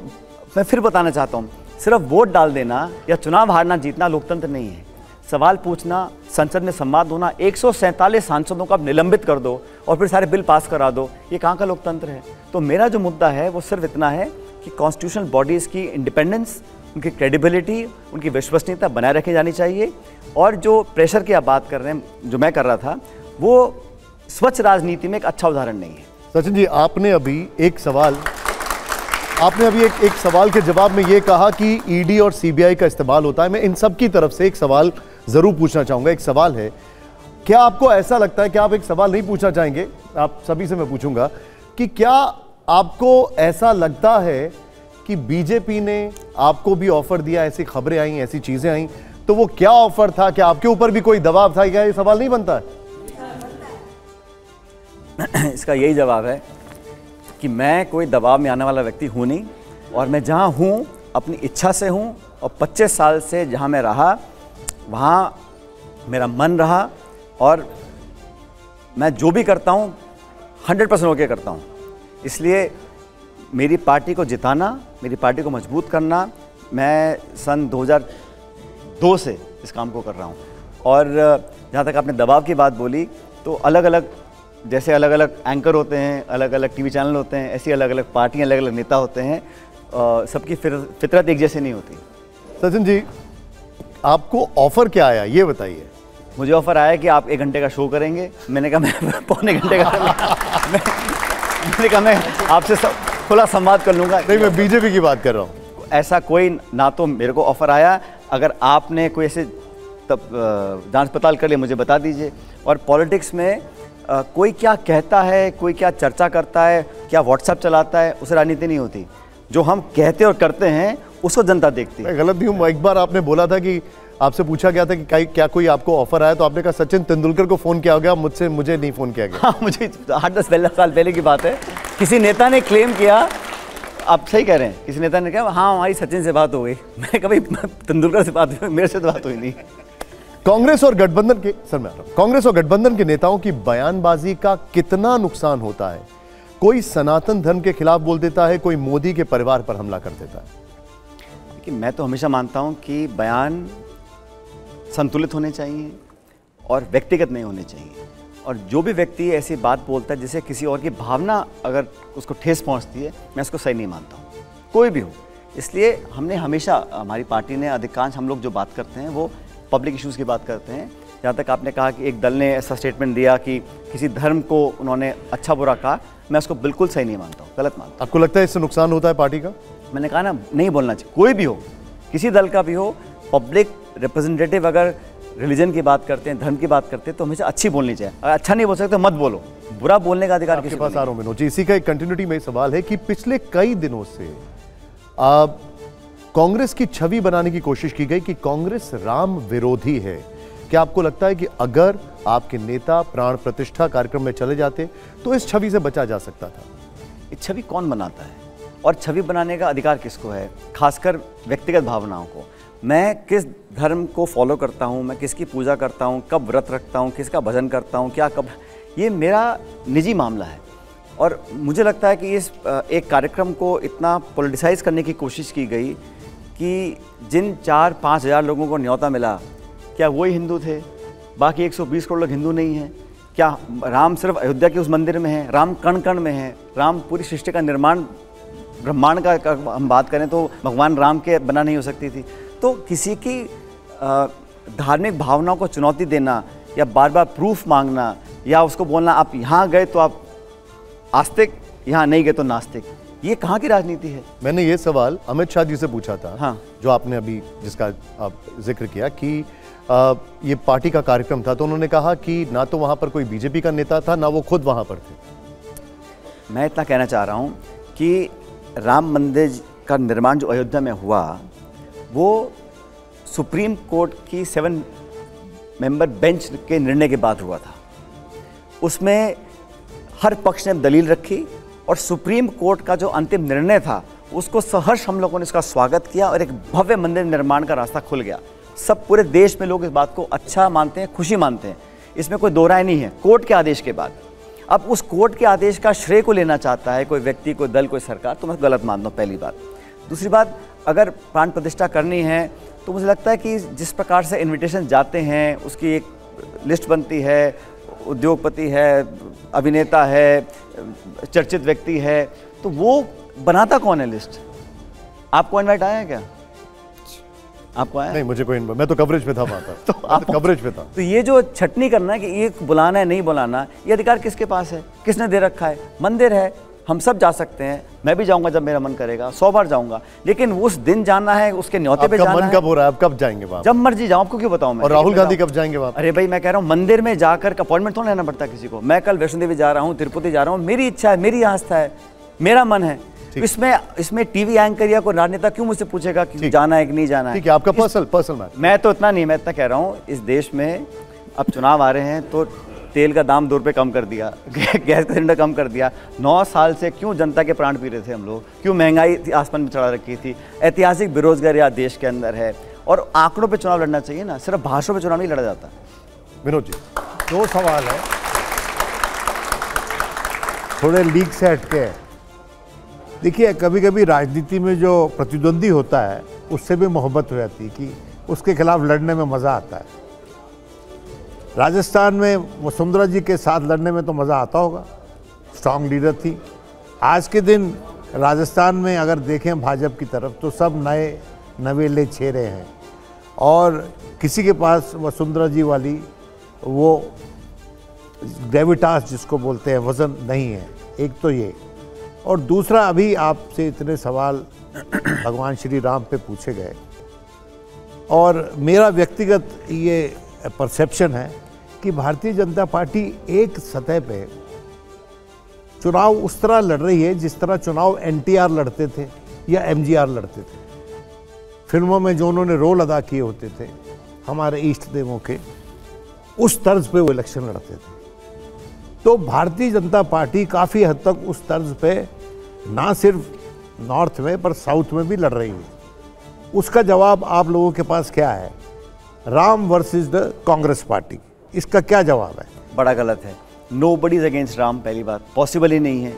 मैं फिर बताना चाहता हूँ, सिर्फ़ वोट डाल देना या चुनाव हारना, जीतना लोकतंत्र नहीं है। सवाल पूछना, संसद में संवाद होना, एक सौ सैंतालीस सांसदों को आप निलंबित कर दो और फिर सारे बिल पास करा दो, ये कहाँ का लोकतंत्र है? तो मेरा जो मुद्दा है, वो सिर्फ़ इतना है कि कॉन्स्टिट्यूशनल बॉडीज़ की इंडिपेंडेंस उनकी क्रेडिबिलिटी उनकी विश्वसनीयता बनाए रखी जानी चाहिए और जो प्रेशर की आप बात कर रहे हैं, जो मैं कर रहा था, वो स्वच्छ राजनीति में एक अच्छा उदाहरण नहीं है। सचिन जी, आपने अभी एक सवाल, आपने अभी एक एक सवाल के जवाब में ये कहा कि ईडी और सीबीआई का इस्तेमाल होता है। मैं इन सब की तरफ़ से एक सवाल ज़रूर पूछना चाहूँगा, एक सवाल है। क्या आपको ऐसा लगता है कि आप एक सवाल नहीं पूछना चाहेंगे? आप सभी से मैं पूछूँगा कि क्या आपको ऐसा लगता है कि बीजेपी ने आपको भी ऑफ़र दिया, ऐसी खबरें आई, ऐसी चीज़ें आई? तो वो क्या ऑफ़र था? क्या आपके ऊपर भी कोई दबाव था? क्या ये सवाल नहीं बनता? है इसका यही जवाब है कि मैं कोई दबाव में आने वाला व्यक्ति हूँ नहीं, और मैं जहाँ हूँ, अपनी इच्छा से हूँ, और 25 साल से जहाँ मैं रहा वहाँ मेरा मन रहा और मैं जो भी करता हूँ हंड्रेड परसेंट होके करता हूँ। इसलिए मेरी पार्टी को जिताना, मेरी पार्टी को मज़बूत करना, मैं सन 2002 से इस काम को कर रहा हूँ। और जहाँ तक आपने दबाव की बात बोली तो अलग अलग जैसे अलग अलग एंकर होते हैं अलग अलग टीवी चैनल होते हैं, ऐसी अलग अलग पार्टियाँ अलग अलग नेता होते हैं सबकी फितरत एक जैसे नहीं होती। सचिन जी आपको ऑफ़र क्या आया ये बताइए। मुझे ऑफ़र आया कि आप एक घंटे का शो करेंगे। मैंने कहा मैं पौने घंटे का मैं, मैंने कहा मैं आपसे खुला संवाद कर लूँगा। नहीं मैं बीजेपी की बात कर रहा हूँ। ऐसा कोई ना तो मेरे को ऑफ़र आया। अगर आपने कोई ऐसे तब जाँच पड़ताल कर लिया मुझे बता दीजिए। और पॉलिटिक्स में आ, कोई क्या कहता है कोई क्या चर्चा करता है क्या व्हाट्सएप चलाता है उसे राजनीति नहीं होती। जो हम कहते और करते हैं उसको जनता देखती है। गलत नहीं हूँ। एक बार आपने बोला था कि आपसे पूछा गया था कि क्या कोई आपको ऑफ़र आया तो आपने कहा सचिन तेंदुलकर को फ़ोन किया गया मुझसे मुझे नहीं फ़ोन किया गया। हाँ मुझे आठ दस पहले साल पहले की बात है। किसी नेता ने क्लेम किया आप सही कह रहे हैं। किसी नेता ने कहा हाँ हमारी सचिन से बात हो गई। मैं कभी तेंदुलकर से बात हुई मेरे से तो बात हुई नहीं। कांग्रेस और गठबंधन के सर मैं कांग्रेस और गठबंधन के नेताओं की बयानबाजी का कितना नुकसान होता है? कोई सनातन धर्म के खिलाफ बोल देता है कोई मोदी के परिवार पर हमला कर देता है। कि मैं तो हमेशा मानता हूँ कि बयान संतुलित होने चाहिए और व्यक्तिगत नहीं होने चाहिए। और जो भी व्यक्ति ऐसी बात बोलता है जिसे किसी और की भावना अगर उसको ठेस पहुँचती है, मैं उसको सही नहीं मानता हूँ। कोई भी हो। इसलिए हमने हमेशा, हमारी पार्टी ने अधिकांश हम लोग जो बात करते हैं वो पब्लिक इश्यूज़ की बात करते हैं। जहाँ तक आपने कहा कि एक दल ने ऐसा स्टेटमेंट दिया कि किसी धर्म को उन्होंने अच्छा बुरा कहा, मैं उसको बिल्कुल सही नहीं मानता हूँ, गलत मानता आपको लगता है इससे नुकसान होता है पार्टी का? मैंने कहा ना नहीं बोलना चाहिए। कोई भी हो किसी दल का भी हो पब्लिक रिप्रेजेंटेटिव अगर रिलीजन की बात करते हैं धर्म की बात करते हैं तो हमेशा अच्छी बोलनी चाहिए। अगर अच्छा नहीं बोल सकते मत बोलो। बुरा बोलने का अधिकार किसी पास आ रहा हूँ जी। इसी का एक कंटिन्यूटी में सवाल है कि पिछले कई दिनों से कांग्रेस की छवि बनाने की कोशिश की गई कि कांग्रेस राम विरोधी है। क्या आपको लगता है कि अगर आपके नेता प्राण प्रतिष्ठा कार्यक्रम में चले जाते तो इस छवि से बचा जा सकता था? ये छवि कौन बनाता है? और छवि बनाने का अधिकार किसको है? खासकर व्यक्तिगत भावनाओं को। मैं किस धर्म को फॉलो करता हूँ? मैं किसकी पूजा करता हूँ? कब व्रत रखता हूँ? किसका भजन करता हूँ? क्या कब? ये मेरा निजी मामला है। और मुझे लगता है कि इस एक कार्यक्रम को इतना पोलिटिसाइज करने की कोशिश की गई कि जिन चार पाँच हज़ार लोगों को न्योता मिला, क्या वही हिंदू थे? बाकी 120 करोड़ लोग हिंदू नहीं हैं। क्या राम सिर्फ़ अयोध्या के उस मंदिर में है? राम कण कण में है? राम पूरी सृष्टि का निर्माण ब्रह्मांड का, का हम बात करें तो भगवान राम के बना नहीं हो सकती थी। तो किसी की धार्मिक भावनाओं को चुनौती देना या बार बार प्रूफ मांगना या उसको बोलना आप यहाँ गए तो आप आस्तिक यहाँ नहीं गए तो नास्तिक। ये कहाँ की राजनीति है? मैंने ये सवाल अमित शाह जी से पूछा था हाँ। जो आपने अभी जिसका आप ज़िक्र किया कि आ, ये पार्टी का कार्यक्रम था तो उन्होंने कहा कि ना तो वहाँ पर कोई बीजेपी का नेता था ना वो खुद वहाँ पर थे। मैं इतना कहना चाह रहा हूँ कि राम मंदिर का निर्माण जो अयोध्या में हुआ, वो सुप्रीम कोर्ट की सेवन मेंबर बेंच के निर्णय के बाद हुआ था। उसमें हर पक्ष ने दलील रखी और सुप्रीम कोर्ट का जो अंतिम निर्णय था, उसको सहर्ष हम लोगों ने इसका स्वागत किया और एक भव्य मंदिर निर्माण का रास्ता खुल गया। सब पूरे देश में लोग इस बात को अच्छा मानते हैं, खुशी मानते हैं। इसमें कोई दो राय नहीं है, कोर्ट के आदेश के बाद। अब उस कोर्ट के आदेश का श्रेय को लेना चाहता है, कोई व्यक्ति, कोई दल, कोई सरकार तो मैं गलत मानता हूँ, पहली बात। दूसरी बात, अगर प्राण प्रतिष्ठा करनी है तो मुझे लगता है कि जिस प्रकार से इनविटेशन जाते हैं, उसकी एक लिस्ट बनती है, उद्योगपति है, अभिनेता है, चर्चित व्यक्ति है तो वो बनाता कौन है लिस्ट आपको इनवाइट आया है क्या? आपको आया? नहीं मुझे कोई मैं तो कवरेज पे था वहाँ पर। तो आप तो कवरेज पे था। तो ये जो छटनी करना है कि ये बुलाना है नहीं बुलाना ये अधिकार किसके पास है? किसने दे रखा है? मंदिर है। हम सब जा सकते हैं। मैं भी जाऊँगा जब मेरा मन करेगा। सौ बार जाऊँगा। लेकिन उस दिन जाना है उसके न्योते पे जाना मन कब हो रहा है? आप कब जाएँगे वहाँ? जब मर्ज़ी जाऊँ आपको क्यों बताऊँ मैं? और राहुल गांधी कब जाएँगे वहाँ अरे भाई मैं कह रहा हूँ मंदिर में जाकर अपॉइंटमेंट थोड़ा लेना पड़ता किसी को। मैं कल वैष्णो देवी जा रहा हूँ तिरुपति जा रहा हूँ। मेरी इच्छा है मेरी आस्था है। मेरा मन है। इसमें इसमें टीवी एंकर या कोई राजनेता क्यों मुझसे पूछेगा कि जाना है कि नहीं जाना है? ठीक है आपका पर्सनल पर्सनल मैं तो इतना नहीं मैं इतना कह रहा हूँ इस देश में अब चुनाव आ रहे हैं तो तेल का दाम दो रुपये कम कर दिया गैस का सिलेंडर कम कर दिया। नौ साल से क्यों जनता के प्राण पी रहे थे हम लोग? क्यों महँगाई थी- आसमान में चढ़ा रखी थी? ऐतिहासिक बेरोजगारी आज देश के अंदर है। और आंकड़ों पे चुनाव लड़ना चाहिए ना सिर्फ़ भाषणों पे चुनाव नहीं लड़ा जाता। विनोद जी। दो सवाल है। थोड़े लीक से हटके देखिए कभी कभी राजनीति में जो प्रतिद्वंदी होता है, उससे भी मोहब्बत हो जाती है कि उसके खिलाफ लड़ने में मज़ा आता है। राजस्थान में वसुंधरा जी के साथ लड़ने में तो मज़ा आता होगा। स्ट्रांग लीडर थी। आज के दिन राजस्थान में अगर देखें भाजपा की तरफ़ तो सब नए नवेले छेरे हैं। और किसी के पास वसुंधरा जी वाली वो ग्रेविटास जिसको बोलते हैं, वज़न नहीं है। एक तो ये और दूसरा अभी आपसे इतने सवाल भगवान श्री राम पे पूछे गए। और मेरा व्यक्तिगत ये परसेप्शन है कि भारतीय जनता पार्टी एक सतह पे चुनाव उस तरह लड़ रही है जिस तरह चुनाव एनटीआर लड़ते थे या एमजीआर लड़ते थे। फ़िल्मों में जो उन्होंने रोल अदा किए होते थे, हमारे इष्ट देवों के, उस तर्ज पे वो इलेक्शन लड़ते थे। तो भारतीय जनता पार्टी काफ़ी हद तक उस तर्ज पे ना सिर्फ़ नॉर्थ में, पर साउथ में भी लड़ रही है। उसका जवाब आप लोगों के पास क्या है? Ram versus the Congress party. इसका क्या जवाब है? बड़ा गलत है। नो बडीज अगेंस्ट राम, पहली बात। पॉसिबल ही नहीं है।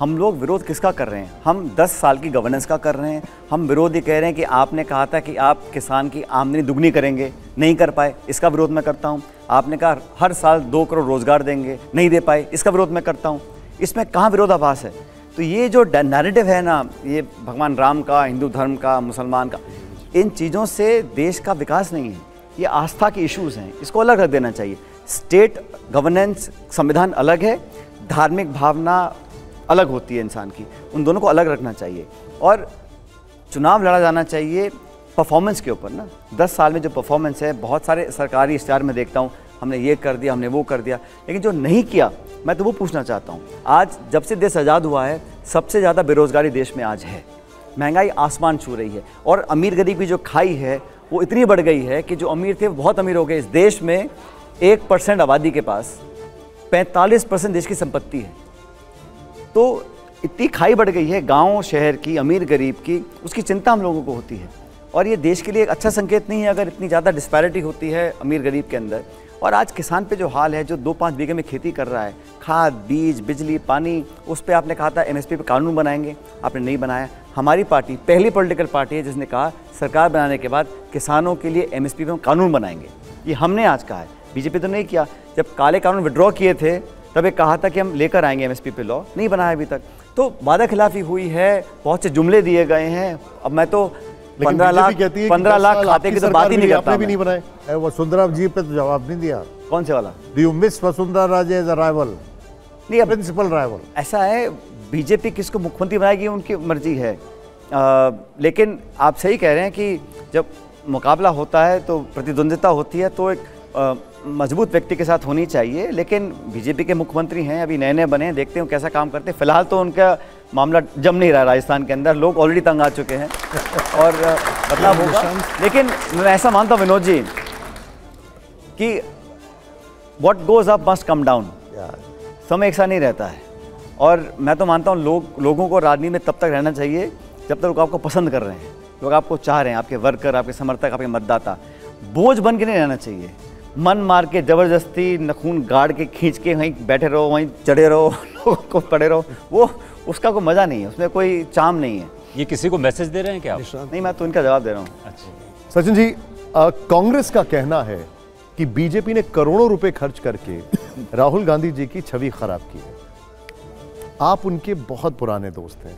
हम लोग विरोध किसका कर रहे हैं? हम 10 साल की गवर्नेंस का कर रहे हैं। हम विरोध ये कह रहे हैं कि आपने कहा था कि आप किसान की आमदनी दुगनी करेंगे। नहीं कर पाए। इसका विरोध मैं करता हूँ। आपने कहा हर साल दो करोड़ रोज़गार देंगे। नहीं दे पाए। इसका विरोध मैं करता हूँ। इसमें कहाँ विरोधाभास है? तो ये जो नैरेटिव है ना, ये भगवान राम का, हिंदू धर्म का, मुसलमान का, इन चीज़ों से देश का विकास नहीं है। ये आस्था के इश्यूज़ हैं। इसको अलग रख देना चाहिए। स्टेट गवर्नेंस संविधान अलग है। धार्मिक भावना अलग होती है इंसान की। उन दोनों को अलग रखना चाहिए। और चुनाव लड़ा जाना चाहिए परफॉर्मेंस के ऊपर ना। दस साल में जो परफॉर्मेंस है, बहुत सारे सरकारी इश्तहार में देखता हूँ, हमने ये कर दिया, हमने वो कर दिया। लेकिन जो नहीं किया, मैं तो वो पूछना चाहता हूँ। आज जब से देश आज़ाद हुआ है, सबसे ज़्यादा बेरोजगारी देश में आज है। महँगाई आसमान छू रही है। और अमीर गरीब की जो खाई है, वो इतनी बढ़ गई है कि जो अमीर थे, वो बहुत अमीर हो गए। इस देश में एक परसेंट आबादी के पास, पैंतालीस परसेंट देश की संपत्ति है। तो इतनी खाई बढ़ गई है गाँव, शहर की, अमीर, गरीब की, उसकी चिंता हम लोगों को होती है। और ये देश के लिए एक अच्छा संकेत नहीं है अगर इतनी ज़्यादा डिस्पैरिटी होती है अमीर, गरीब के अंदर। और आज किसान पे जो हाल है, जो दो पाँच बीघे में खेती कर रहा है, खाद, बीज, बिजली, पानी, उस पर आपने कहा था एमएसपी पे कानून बनाएँगे, आपने नहीं बनाया। हमारी पार्टी, पहली पॉलिटिकल पार्टी है जिसने कहा, सरकार बनाने के बाद किसानों के लिए एमएसपी पे हम कानून बनाएँगे। ये हमने आज कहा है। बीजेपी तो नहीं किया। जब काले कानून विड्रॉ किए थे तब एक कहा था कि हम लेकर आएँगे एमएसपी पे लॉ नहीं बनाया अभी तक। तो वादा खिलाफी हुई है बहुत से जुमले दिए गए हैं। अब मैं तो पंद्रह लाख पंद्रह लाख खाते की तो बात ही नहीं करता भी नहीं बनाए। वसुंधरा जी पे तो जवाब नहीं दिया। कौन से वाला? Do you miss Vasundhara Raje as नहीं प्रिंसिपल राइवल ऐसा है बीजेपी किसको मुख्यमंत्री बनाएगी उनकी मर्ज़ी है। आ, लेकिन आप सही कह रहे हैं कि जब मुकाबला होता है तो प्रतिद्वंदिता होती है तो एक मज़बूत व्यक्ति के साथ होनी चाहिए लेकिन बीजेपी के मुख्यमंत्री हैं अभी नए नए बने हैं देखते हैं कैसा काम करते हैं। फ़िलहाल तो उनका मामला जम नहीं रहा राजस्थान के अंदर लोग ऑलरेडी तंग आ चुके हैं और बदलाव होगा। लेकिन मैं ऐसा मानता हूँ विनोद जी कि what goes up must come down समय एक नहीं रहता है। और मैं तो मानता हूँ लोग लोगों को राजनीति में तब तक रहना चाहिए जब तक लोग आपको पसंद कर रहे हैं। लोग आपको चाह रहे हैं आपके वर्कर आपके समर्थक आपके मतदाता। बोझ बन के नहीं रहना चाहिए। मन मार के ज़बरदस्ती नखून गाड़ के खींच के वहीं बैठे रहो वहीं चढ़े रहो लोगों को पड़े रहो। वो उसका कोई मज़ा नहीं है उसमें कोई चाम नहीं है। ये किसी को मैसेज दे रहे हैं क्या आप? नहीं मैं तो इनका जवाब दे रहा हूँ। अच्छा। सचिन जी कांग्रेस का कहना है कि बीजेपी ने करोड़ों रुपए खर्च करके राहुल गांधी जी की छवि खराब की है। आप उनके बहुत पुराने दोस्त हैं।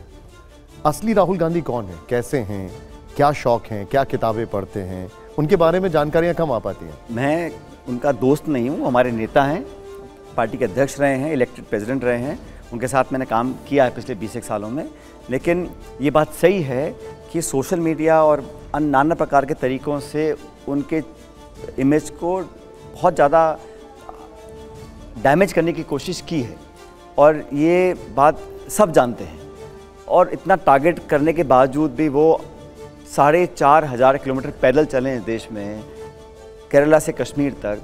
असली राहुल गांधी कौन है? कैसे हैं? क्या शौक हैं? क्या किताबें पढ़ते हैं? उनके बारे में जानकारियाँ कम आ पाती हैं। मैं उनका दोस्त नहीं हूँ हमारे नेता हैं, पार्टी के अध्यक्ष रहे हैं इलेक्टेड प्रेसिडेंट रहे हैं, उनके साथ मैंने काम किया है पिछले बीस एक सालों में। लेकिन ये बात सही है कि सोशल मीडिया और अन्य नाना प्रकार के तरीक़ों से उनके इमेज को बहुत ज़्यादा डैमेज करने की कोशिश की है। और ये बात सब जानते हैं। और इतना टारगेट करने के बावजूद भी वो साढ़े चार हज़ार किलोमीटर पैदल चले इस देश में। केरला से कश्मीर तक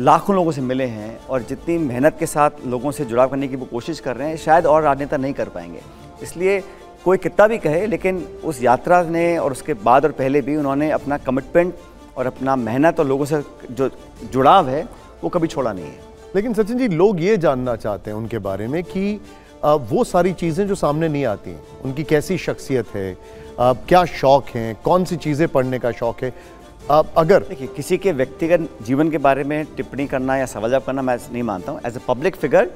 लाखों लोगों से मिले हैं और जितनी मेहनत के साथ लोगों से जुड़ाव करने की वो कोशिश कर रहे हैं, शायद और राजनेता नहीं कर पाएँगे। इसलिए कोई कितना भी कहे, लेकिन उस यात्रा ने और उसके बाद और पहले भी उन्होंने अपना कमिटमेंट और अपना मेहनत और लोगों से जो जुड़ाव है, वो कभी छोड़ा नहीं है। लेकिन सचिन जी, लोग ये जानना चाहते हैं उनके बारे में कि वो सारी चीज़ें जो सामने नहीं आती, उनकी कैसी शख्सियत है क्या शौक हैं, कौन सी चीज़ें पढ़ने का शौक है अ, अगर देखिए किसी के व्यक्तिगत जीवन के बारे में टिप्पणी करना या सवाल जवाब करना मैं नहीं मानता हूँ। एज ए पब्लिक फिगर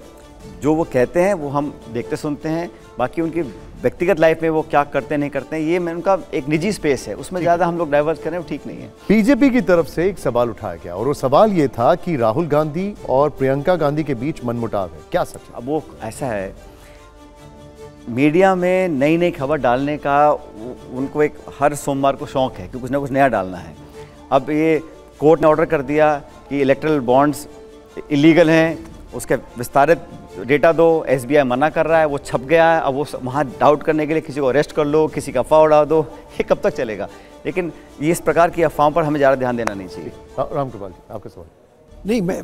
जो वो कहते हैं वो हम देखते सुनते हैं। बाकी उनकी व्यक्तिगत लाइफ में वो क्या करते नहीं करते हैं ये मैं उनका एक निजी स्पेस है। उसमें ज़्यादा हम लोग डाइवर्स करें वो ठीक नहीं है। बीजेपी की तरफ़ से एक सवाल उठाया गया और वो सवाल ये था कि राहुल गांधी और प्रियंका गांधी के बीच मनमुटाव है। क्या सच अब वो ऐसा है मीडिया में नई नई खबर डालने का उनको एक हर सोमवार को शौक है कि कुछ ना कुछ नया डालना है। अब ये कोर्ट ने ऑर्डर कर दिया कि इलेक्ट्रल बॉन्ड्स इलीगल हैं उसके विस्तारित डेटा दो एसबीआई मना कर रहा है वो छप गया है अब वो वहाँ डाउट करने के लिए किसी को अरेस्ट कर लो किसी का अफवाह उड़ा दो ये कब तक चलेगा? लेकिन ये इस प्रकार की अफवाहों पर हमें ज़्यादा ध्यान देना नहीं चाहिए। रा- रामकृपाल जी आपका सवाल। नहीं मैं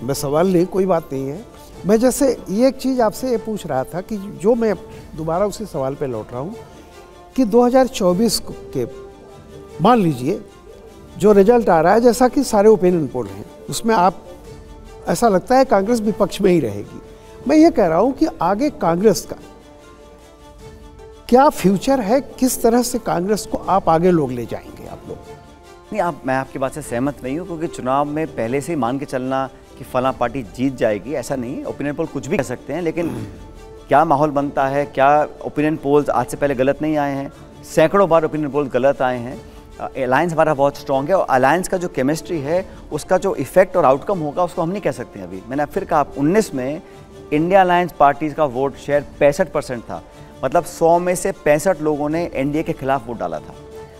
मैं सवाल नहीं कोई बात नहीं है। मैं जैसे ये एक चीज़ आपसे ये पूछ रहा था कि जो मैं दोबारा उसी सवाल पे लौट रहा हूँ कि 2024 को- के मान लीजिए जो रिज़ल्ट आ रहा है, जैसा कि सारे ओपिनियन पोल हैं, उसमें आप, ऐसा लगता है कांग्रेस विपक्ष में ही रहेगी। मैं ये कह रहा हूँ कि आगे कांग्रेस का क्या फ्यूचर है, किस तरह से कांग्रेस को आप आगे लोग ले जाएँगे आप लोग? नहीं, आप, मैं आपकी बात से सहमत नहीं हूँ, क्योंकि चुनाव में पहले से ही मान के चलना कि फला पार्टी जीत जाएगी, ऐसा नहीं ओपिनियन पोल कुछ भी कह सकते हैं, लेकिन क्या माहौल बनता है, क्या ओपिनियन पोल्स आज से पहले गलत नहीं आए हैं? सैकड़ों बार ओपिनियन पोल गलत आए हैं। अलायंस हमारा बहुत स्ट्रॉन्ग है और अलायंस का जो केमिस्ट्री है, उसका जो इफ़ेक्ट और आउटकम होगा, उसको हम नहीं कह सकते अभी। मैंने फिर कहा, उन्नीस में इंडिया अलायंस पार्टीज़ का वोट शेयर पैंसठ परसेंट था। मतलब सौ में से पैंसठ लोगों ने एनडीए के खिलाफ वोट डाला था।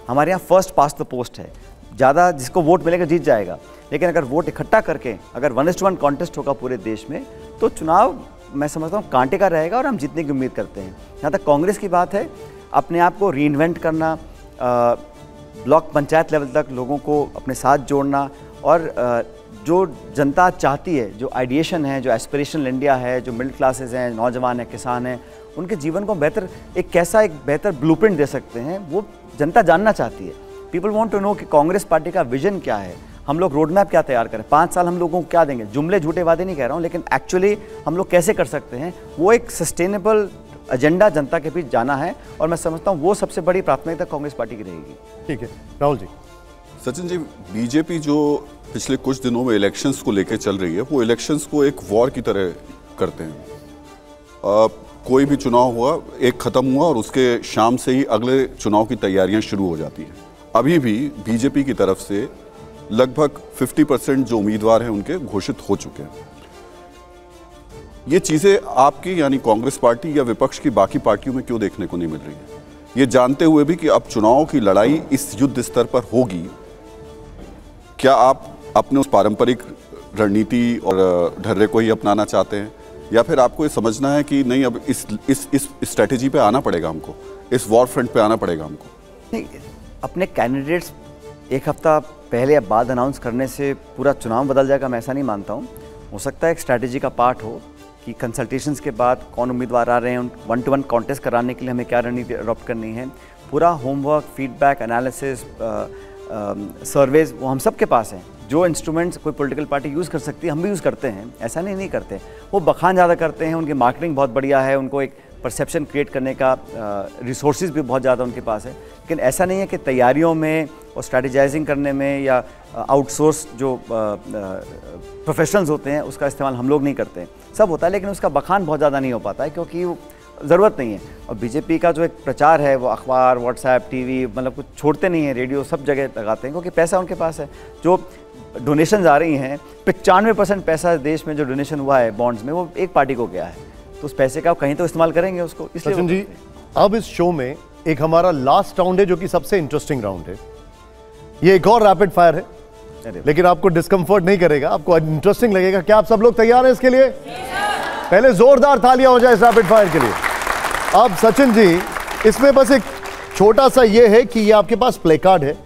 हमारे यहाँ फ़र्स्ट पास द पोस्ट है। ज़्यादा जिसको वोट मिलेगा, जीत जाएगा। लेकिन अगर वोट इकट्ठा करके, अगर वन इस्ट वन कॉन्टेस्ट होगा पूरे देश में तो चुनाव, मैं समझता हूँ, कांटे का रहेगा और हम जीतने की उम्मीद करते हैं। जहाँ तक कांग्रेस की बात है। अपने आप को री करना ब्लॉक पंचायत लेवल तक लोगों को अपने साथ जोड़ना और जो जनता चाहती है, जो आइडिएशन है, जो एस्पिरेशनल इंडिया है, जो मिडिल क्लासेस हैं, नौजवान हैं, किसान हैं, उनके जीवन को बेहतर, एक कैसा एक बेहतर ब्लूप्रिंट दे सकते हैं, वो जनता जानना चाहती है। पीपल वांट टू नो कि कांग्रेस पार्टी का विजन क्या है। हम लोग रोड मैप क्या तैयार करें? पाँच साल हम लोगों को क्या देंगे? जुमले झूठे वादे नहीं कह रहा हूँ, लेकिन एक्चुअली हम लोग कैसे कर सकते हैं? वो एक सस्टेनेबल एजेंडा जनता के बीच जाना है और मैं समझता हूँ वो सबसे बड़ी प्राथमिकता कांग्रेस पार्टी की रहेगी। ठीक है राहुल जी। सचिन जी बीजेपी जो पिछले कुछ दिनों में इलेक्शंस को लेकर चल रही है वो इलेक्शंस को एक वॉर की तरह करते हैं। अ, कोई भी चुनाव हुआ एक खत्म हुआ और उसके शाम से ही अगले चुनाव की तैयारियाँ शुरू हो जाती हैं। अभी भी बीजेपी की तरफ़ से लगभग 50 परसेंट जो उम्मीदवार हैं उनके घोषित हो चुके हैं। ये चीज़ें आपकी, यानी कांग्रेस पार्टी या विपक्ष की बाकी पार्टियों में क्यों देखने को नहीं मिल रही है? ये जानते हुए भी कि अब चुनाव की लड़ाई इस युद्ध स्तर पर होगी। क्या आप अपने उस पारंपरिक रणनीति और ढर्रे को ही अपनाना चाहते हैं? या फिर आपको ये समझना है कि नहीं, अब इस इस इस स्ट्रेटेजी पे आना पड़ेगा हमको? इस वॉर फ्रंट पे आना पड़ेगा हमको? नहीं, अपने कैंडिडेट्स एक हफ़्ता पहले या बाद अनाउंस करने से पूरा चुनाव बदल जाएगा, मैं ऐसा नहीं मानता हूँ। हो सकता है एक स्ट्रैटेजी का पार्ट हो। कि कंसल्टेशंस के बाद कौन उम्मीदवार आ रहे हैं वन टू वन कॉन्टेस्ट कराने के लिए हमें क्या रणनीति अडॉप्ट करनी है। पूरा होमवर्क फीडबैक एनालिसिस सर्वेज वो हम सब के पास हैं। जो इंस्ट्रूमेंट्स कोई पॉलिटिकल पार्टी यूज़ कर सकती है, हम भी यूज़ करते हैं। ऐसा नहीं नहीं करते। वो बखान ज़्यादा करते हैं, उनकी मार्केटिंग बहुत बढ़िया है, उनको एक परसेप्शन क्रिएट करने का रिसोर्सेज भी बहुत ज़्यादा उनके पास है। लेकिन ऐसा नहीं है कि तैयारियों में और स्ट्रेटजाइजिंग करने में या आउटसोर्स जो प्रोफेशनल्स होते हैं, उसका इस्तेमाल हम लोग नहीं करते। सब होता है लेकिन उसका बखान बहुत ज़्यादा नहीं हो पाता है क्योंकि ज़रूरत नहीं है। और बीजेपी का जो एक प्रचार है वो अखबार व्हाट्सएप टीवी मतलब कुछ छोड़ते नहीं है रेडियो सब जगह लगाते हैं क्योंकि पैसा उनके पास है। जो डोनेशन आ रही हैं पचानवे परसेंट पैसा देश में जो डोनेशन हुआ है बॉन्ड्स में वो एक पार्टी को गया है। तो उस पैसे का कहीं तो इस्तेमाल करेंगे उसको इसलिए सचिन जी अब इस शो में एक हमारा लास्ट राउंड है जो कि सबसे इंटरेस्टिंग राउंड है। ये एक और रैपिड फायर है। लेकिन आपको डिस्कंफर्ट नहीं करेगा, आपको इंटरेस्टिंग लगेगा क्या आप सब लोग तैयार हैं इसके लिए। पहले जोरदार तालियाँ हो जाए इस रैपिड फायर के लिए। अब सचिन जी, इसमें बस एक छोटा सा ये है कि ये आपके पास प्ले कार्ड है।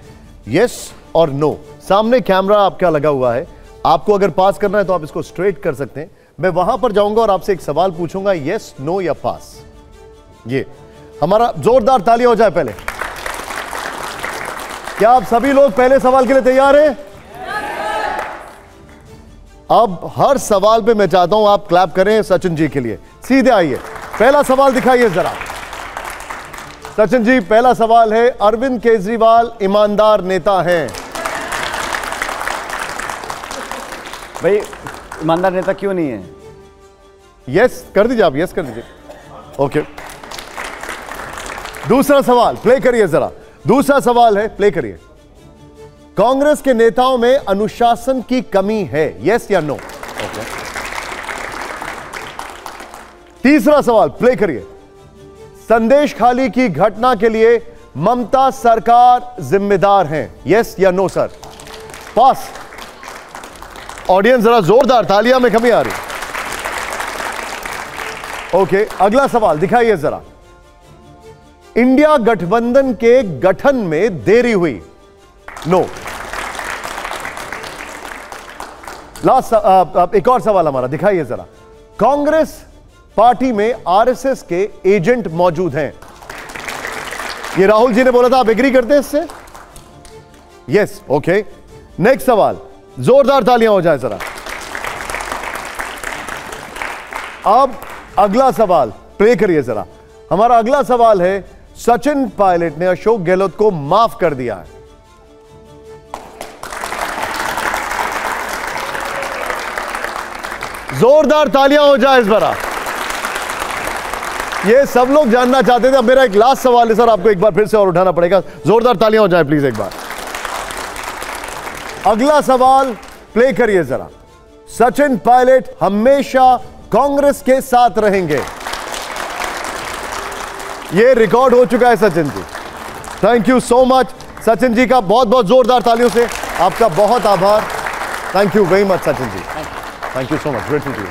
यस और नो सामने कैमरा आपका लगा हुआ है। आपको अगर पास करना है तो आप इसको स्ट्रेट कर सकते हैं। मैं वहाँ पर जाऊँगा और आपसे एक सवाल पूछूँगा यस नो या पास ये, हमारा जोरदार तालियाँ हो जाए पहले। क्या आप सभी लोग पहले सवाल के लिए तैयार हैं? अब हर सवाल पे मैं चाहता हूँ आप क्लैप करें सचिन जी के लिए। सीधे आइए। पहला सवाल दिखाइए जरा। सचिन जी पहला सवाल है अरविंद केजरीवाल ईमानदार नेता हैं। भाई ईमानदार नेता क्यों नहीं है? यस कर दीजिए आप यस कर दीजिए। ओके दूसरा सवाल प्ले करिए जरा। दूसरा सवाल है प्ले करिए। कांग्रेस के नेताओं में अनुशासन की कमी है यस या नो ओके तीसरा सवाल प्ले करिए। संदेश खाली की घटना के लिए ममता सरकार जिम्मेदार है यस या नो सर पास ऑडियंस जरा जोरदार तालियाँ में कमी आ रही ओके अगला सवाल दिखाइए जरा। इंडिया गठबंधन के गठन में देरी हुई। नो लास्ट एक और सवाल हमारा, दिखाइए जरा। कांग्रेस पार्टी में आरएसएस के एजेंट मौजूद हैं। ये राहुल जी ने बोला था, आप एग्री करते हैं इससे? यस ओके नेक्स्ट सवाल, जोरदार तालियाँ हो जाए जरा। अब अगला सवाल प्ले करिए जरा। हमारा अगला सवाल है, सचिन पायलट ने अशोक गहलोत को माफ़ कर दिया है। जोरदार तालियाँ हो जाए इस बार ये सब लोग जानना चाहते थे। अब मेरा एक लास्ट सवाल है सर, आपको एक बार फिर से और उठाना पड़ेगा। जोरदार तालियाँ हो जाए प्लीज़ एक बार। अगला सवाल प्ले करिए जरा। सचिन पायलट हमेशा कांग्रेस के साथ रहेंगे। ये रिकॉर्ड हो चुका है Sachin ji. Thank you so much Sachin ji का बहुत बहुत जोरदार तालियों से आपका बहुत आभार। Thank you very much Sachin ji. Thank you so much grateful to you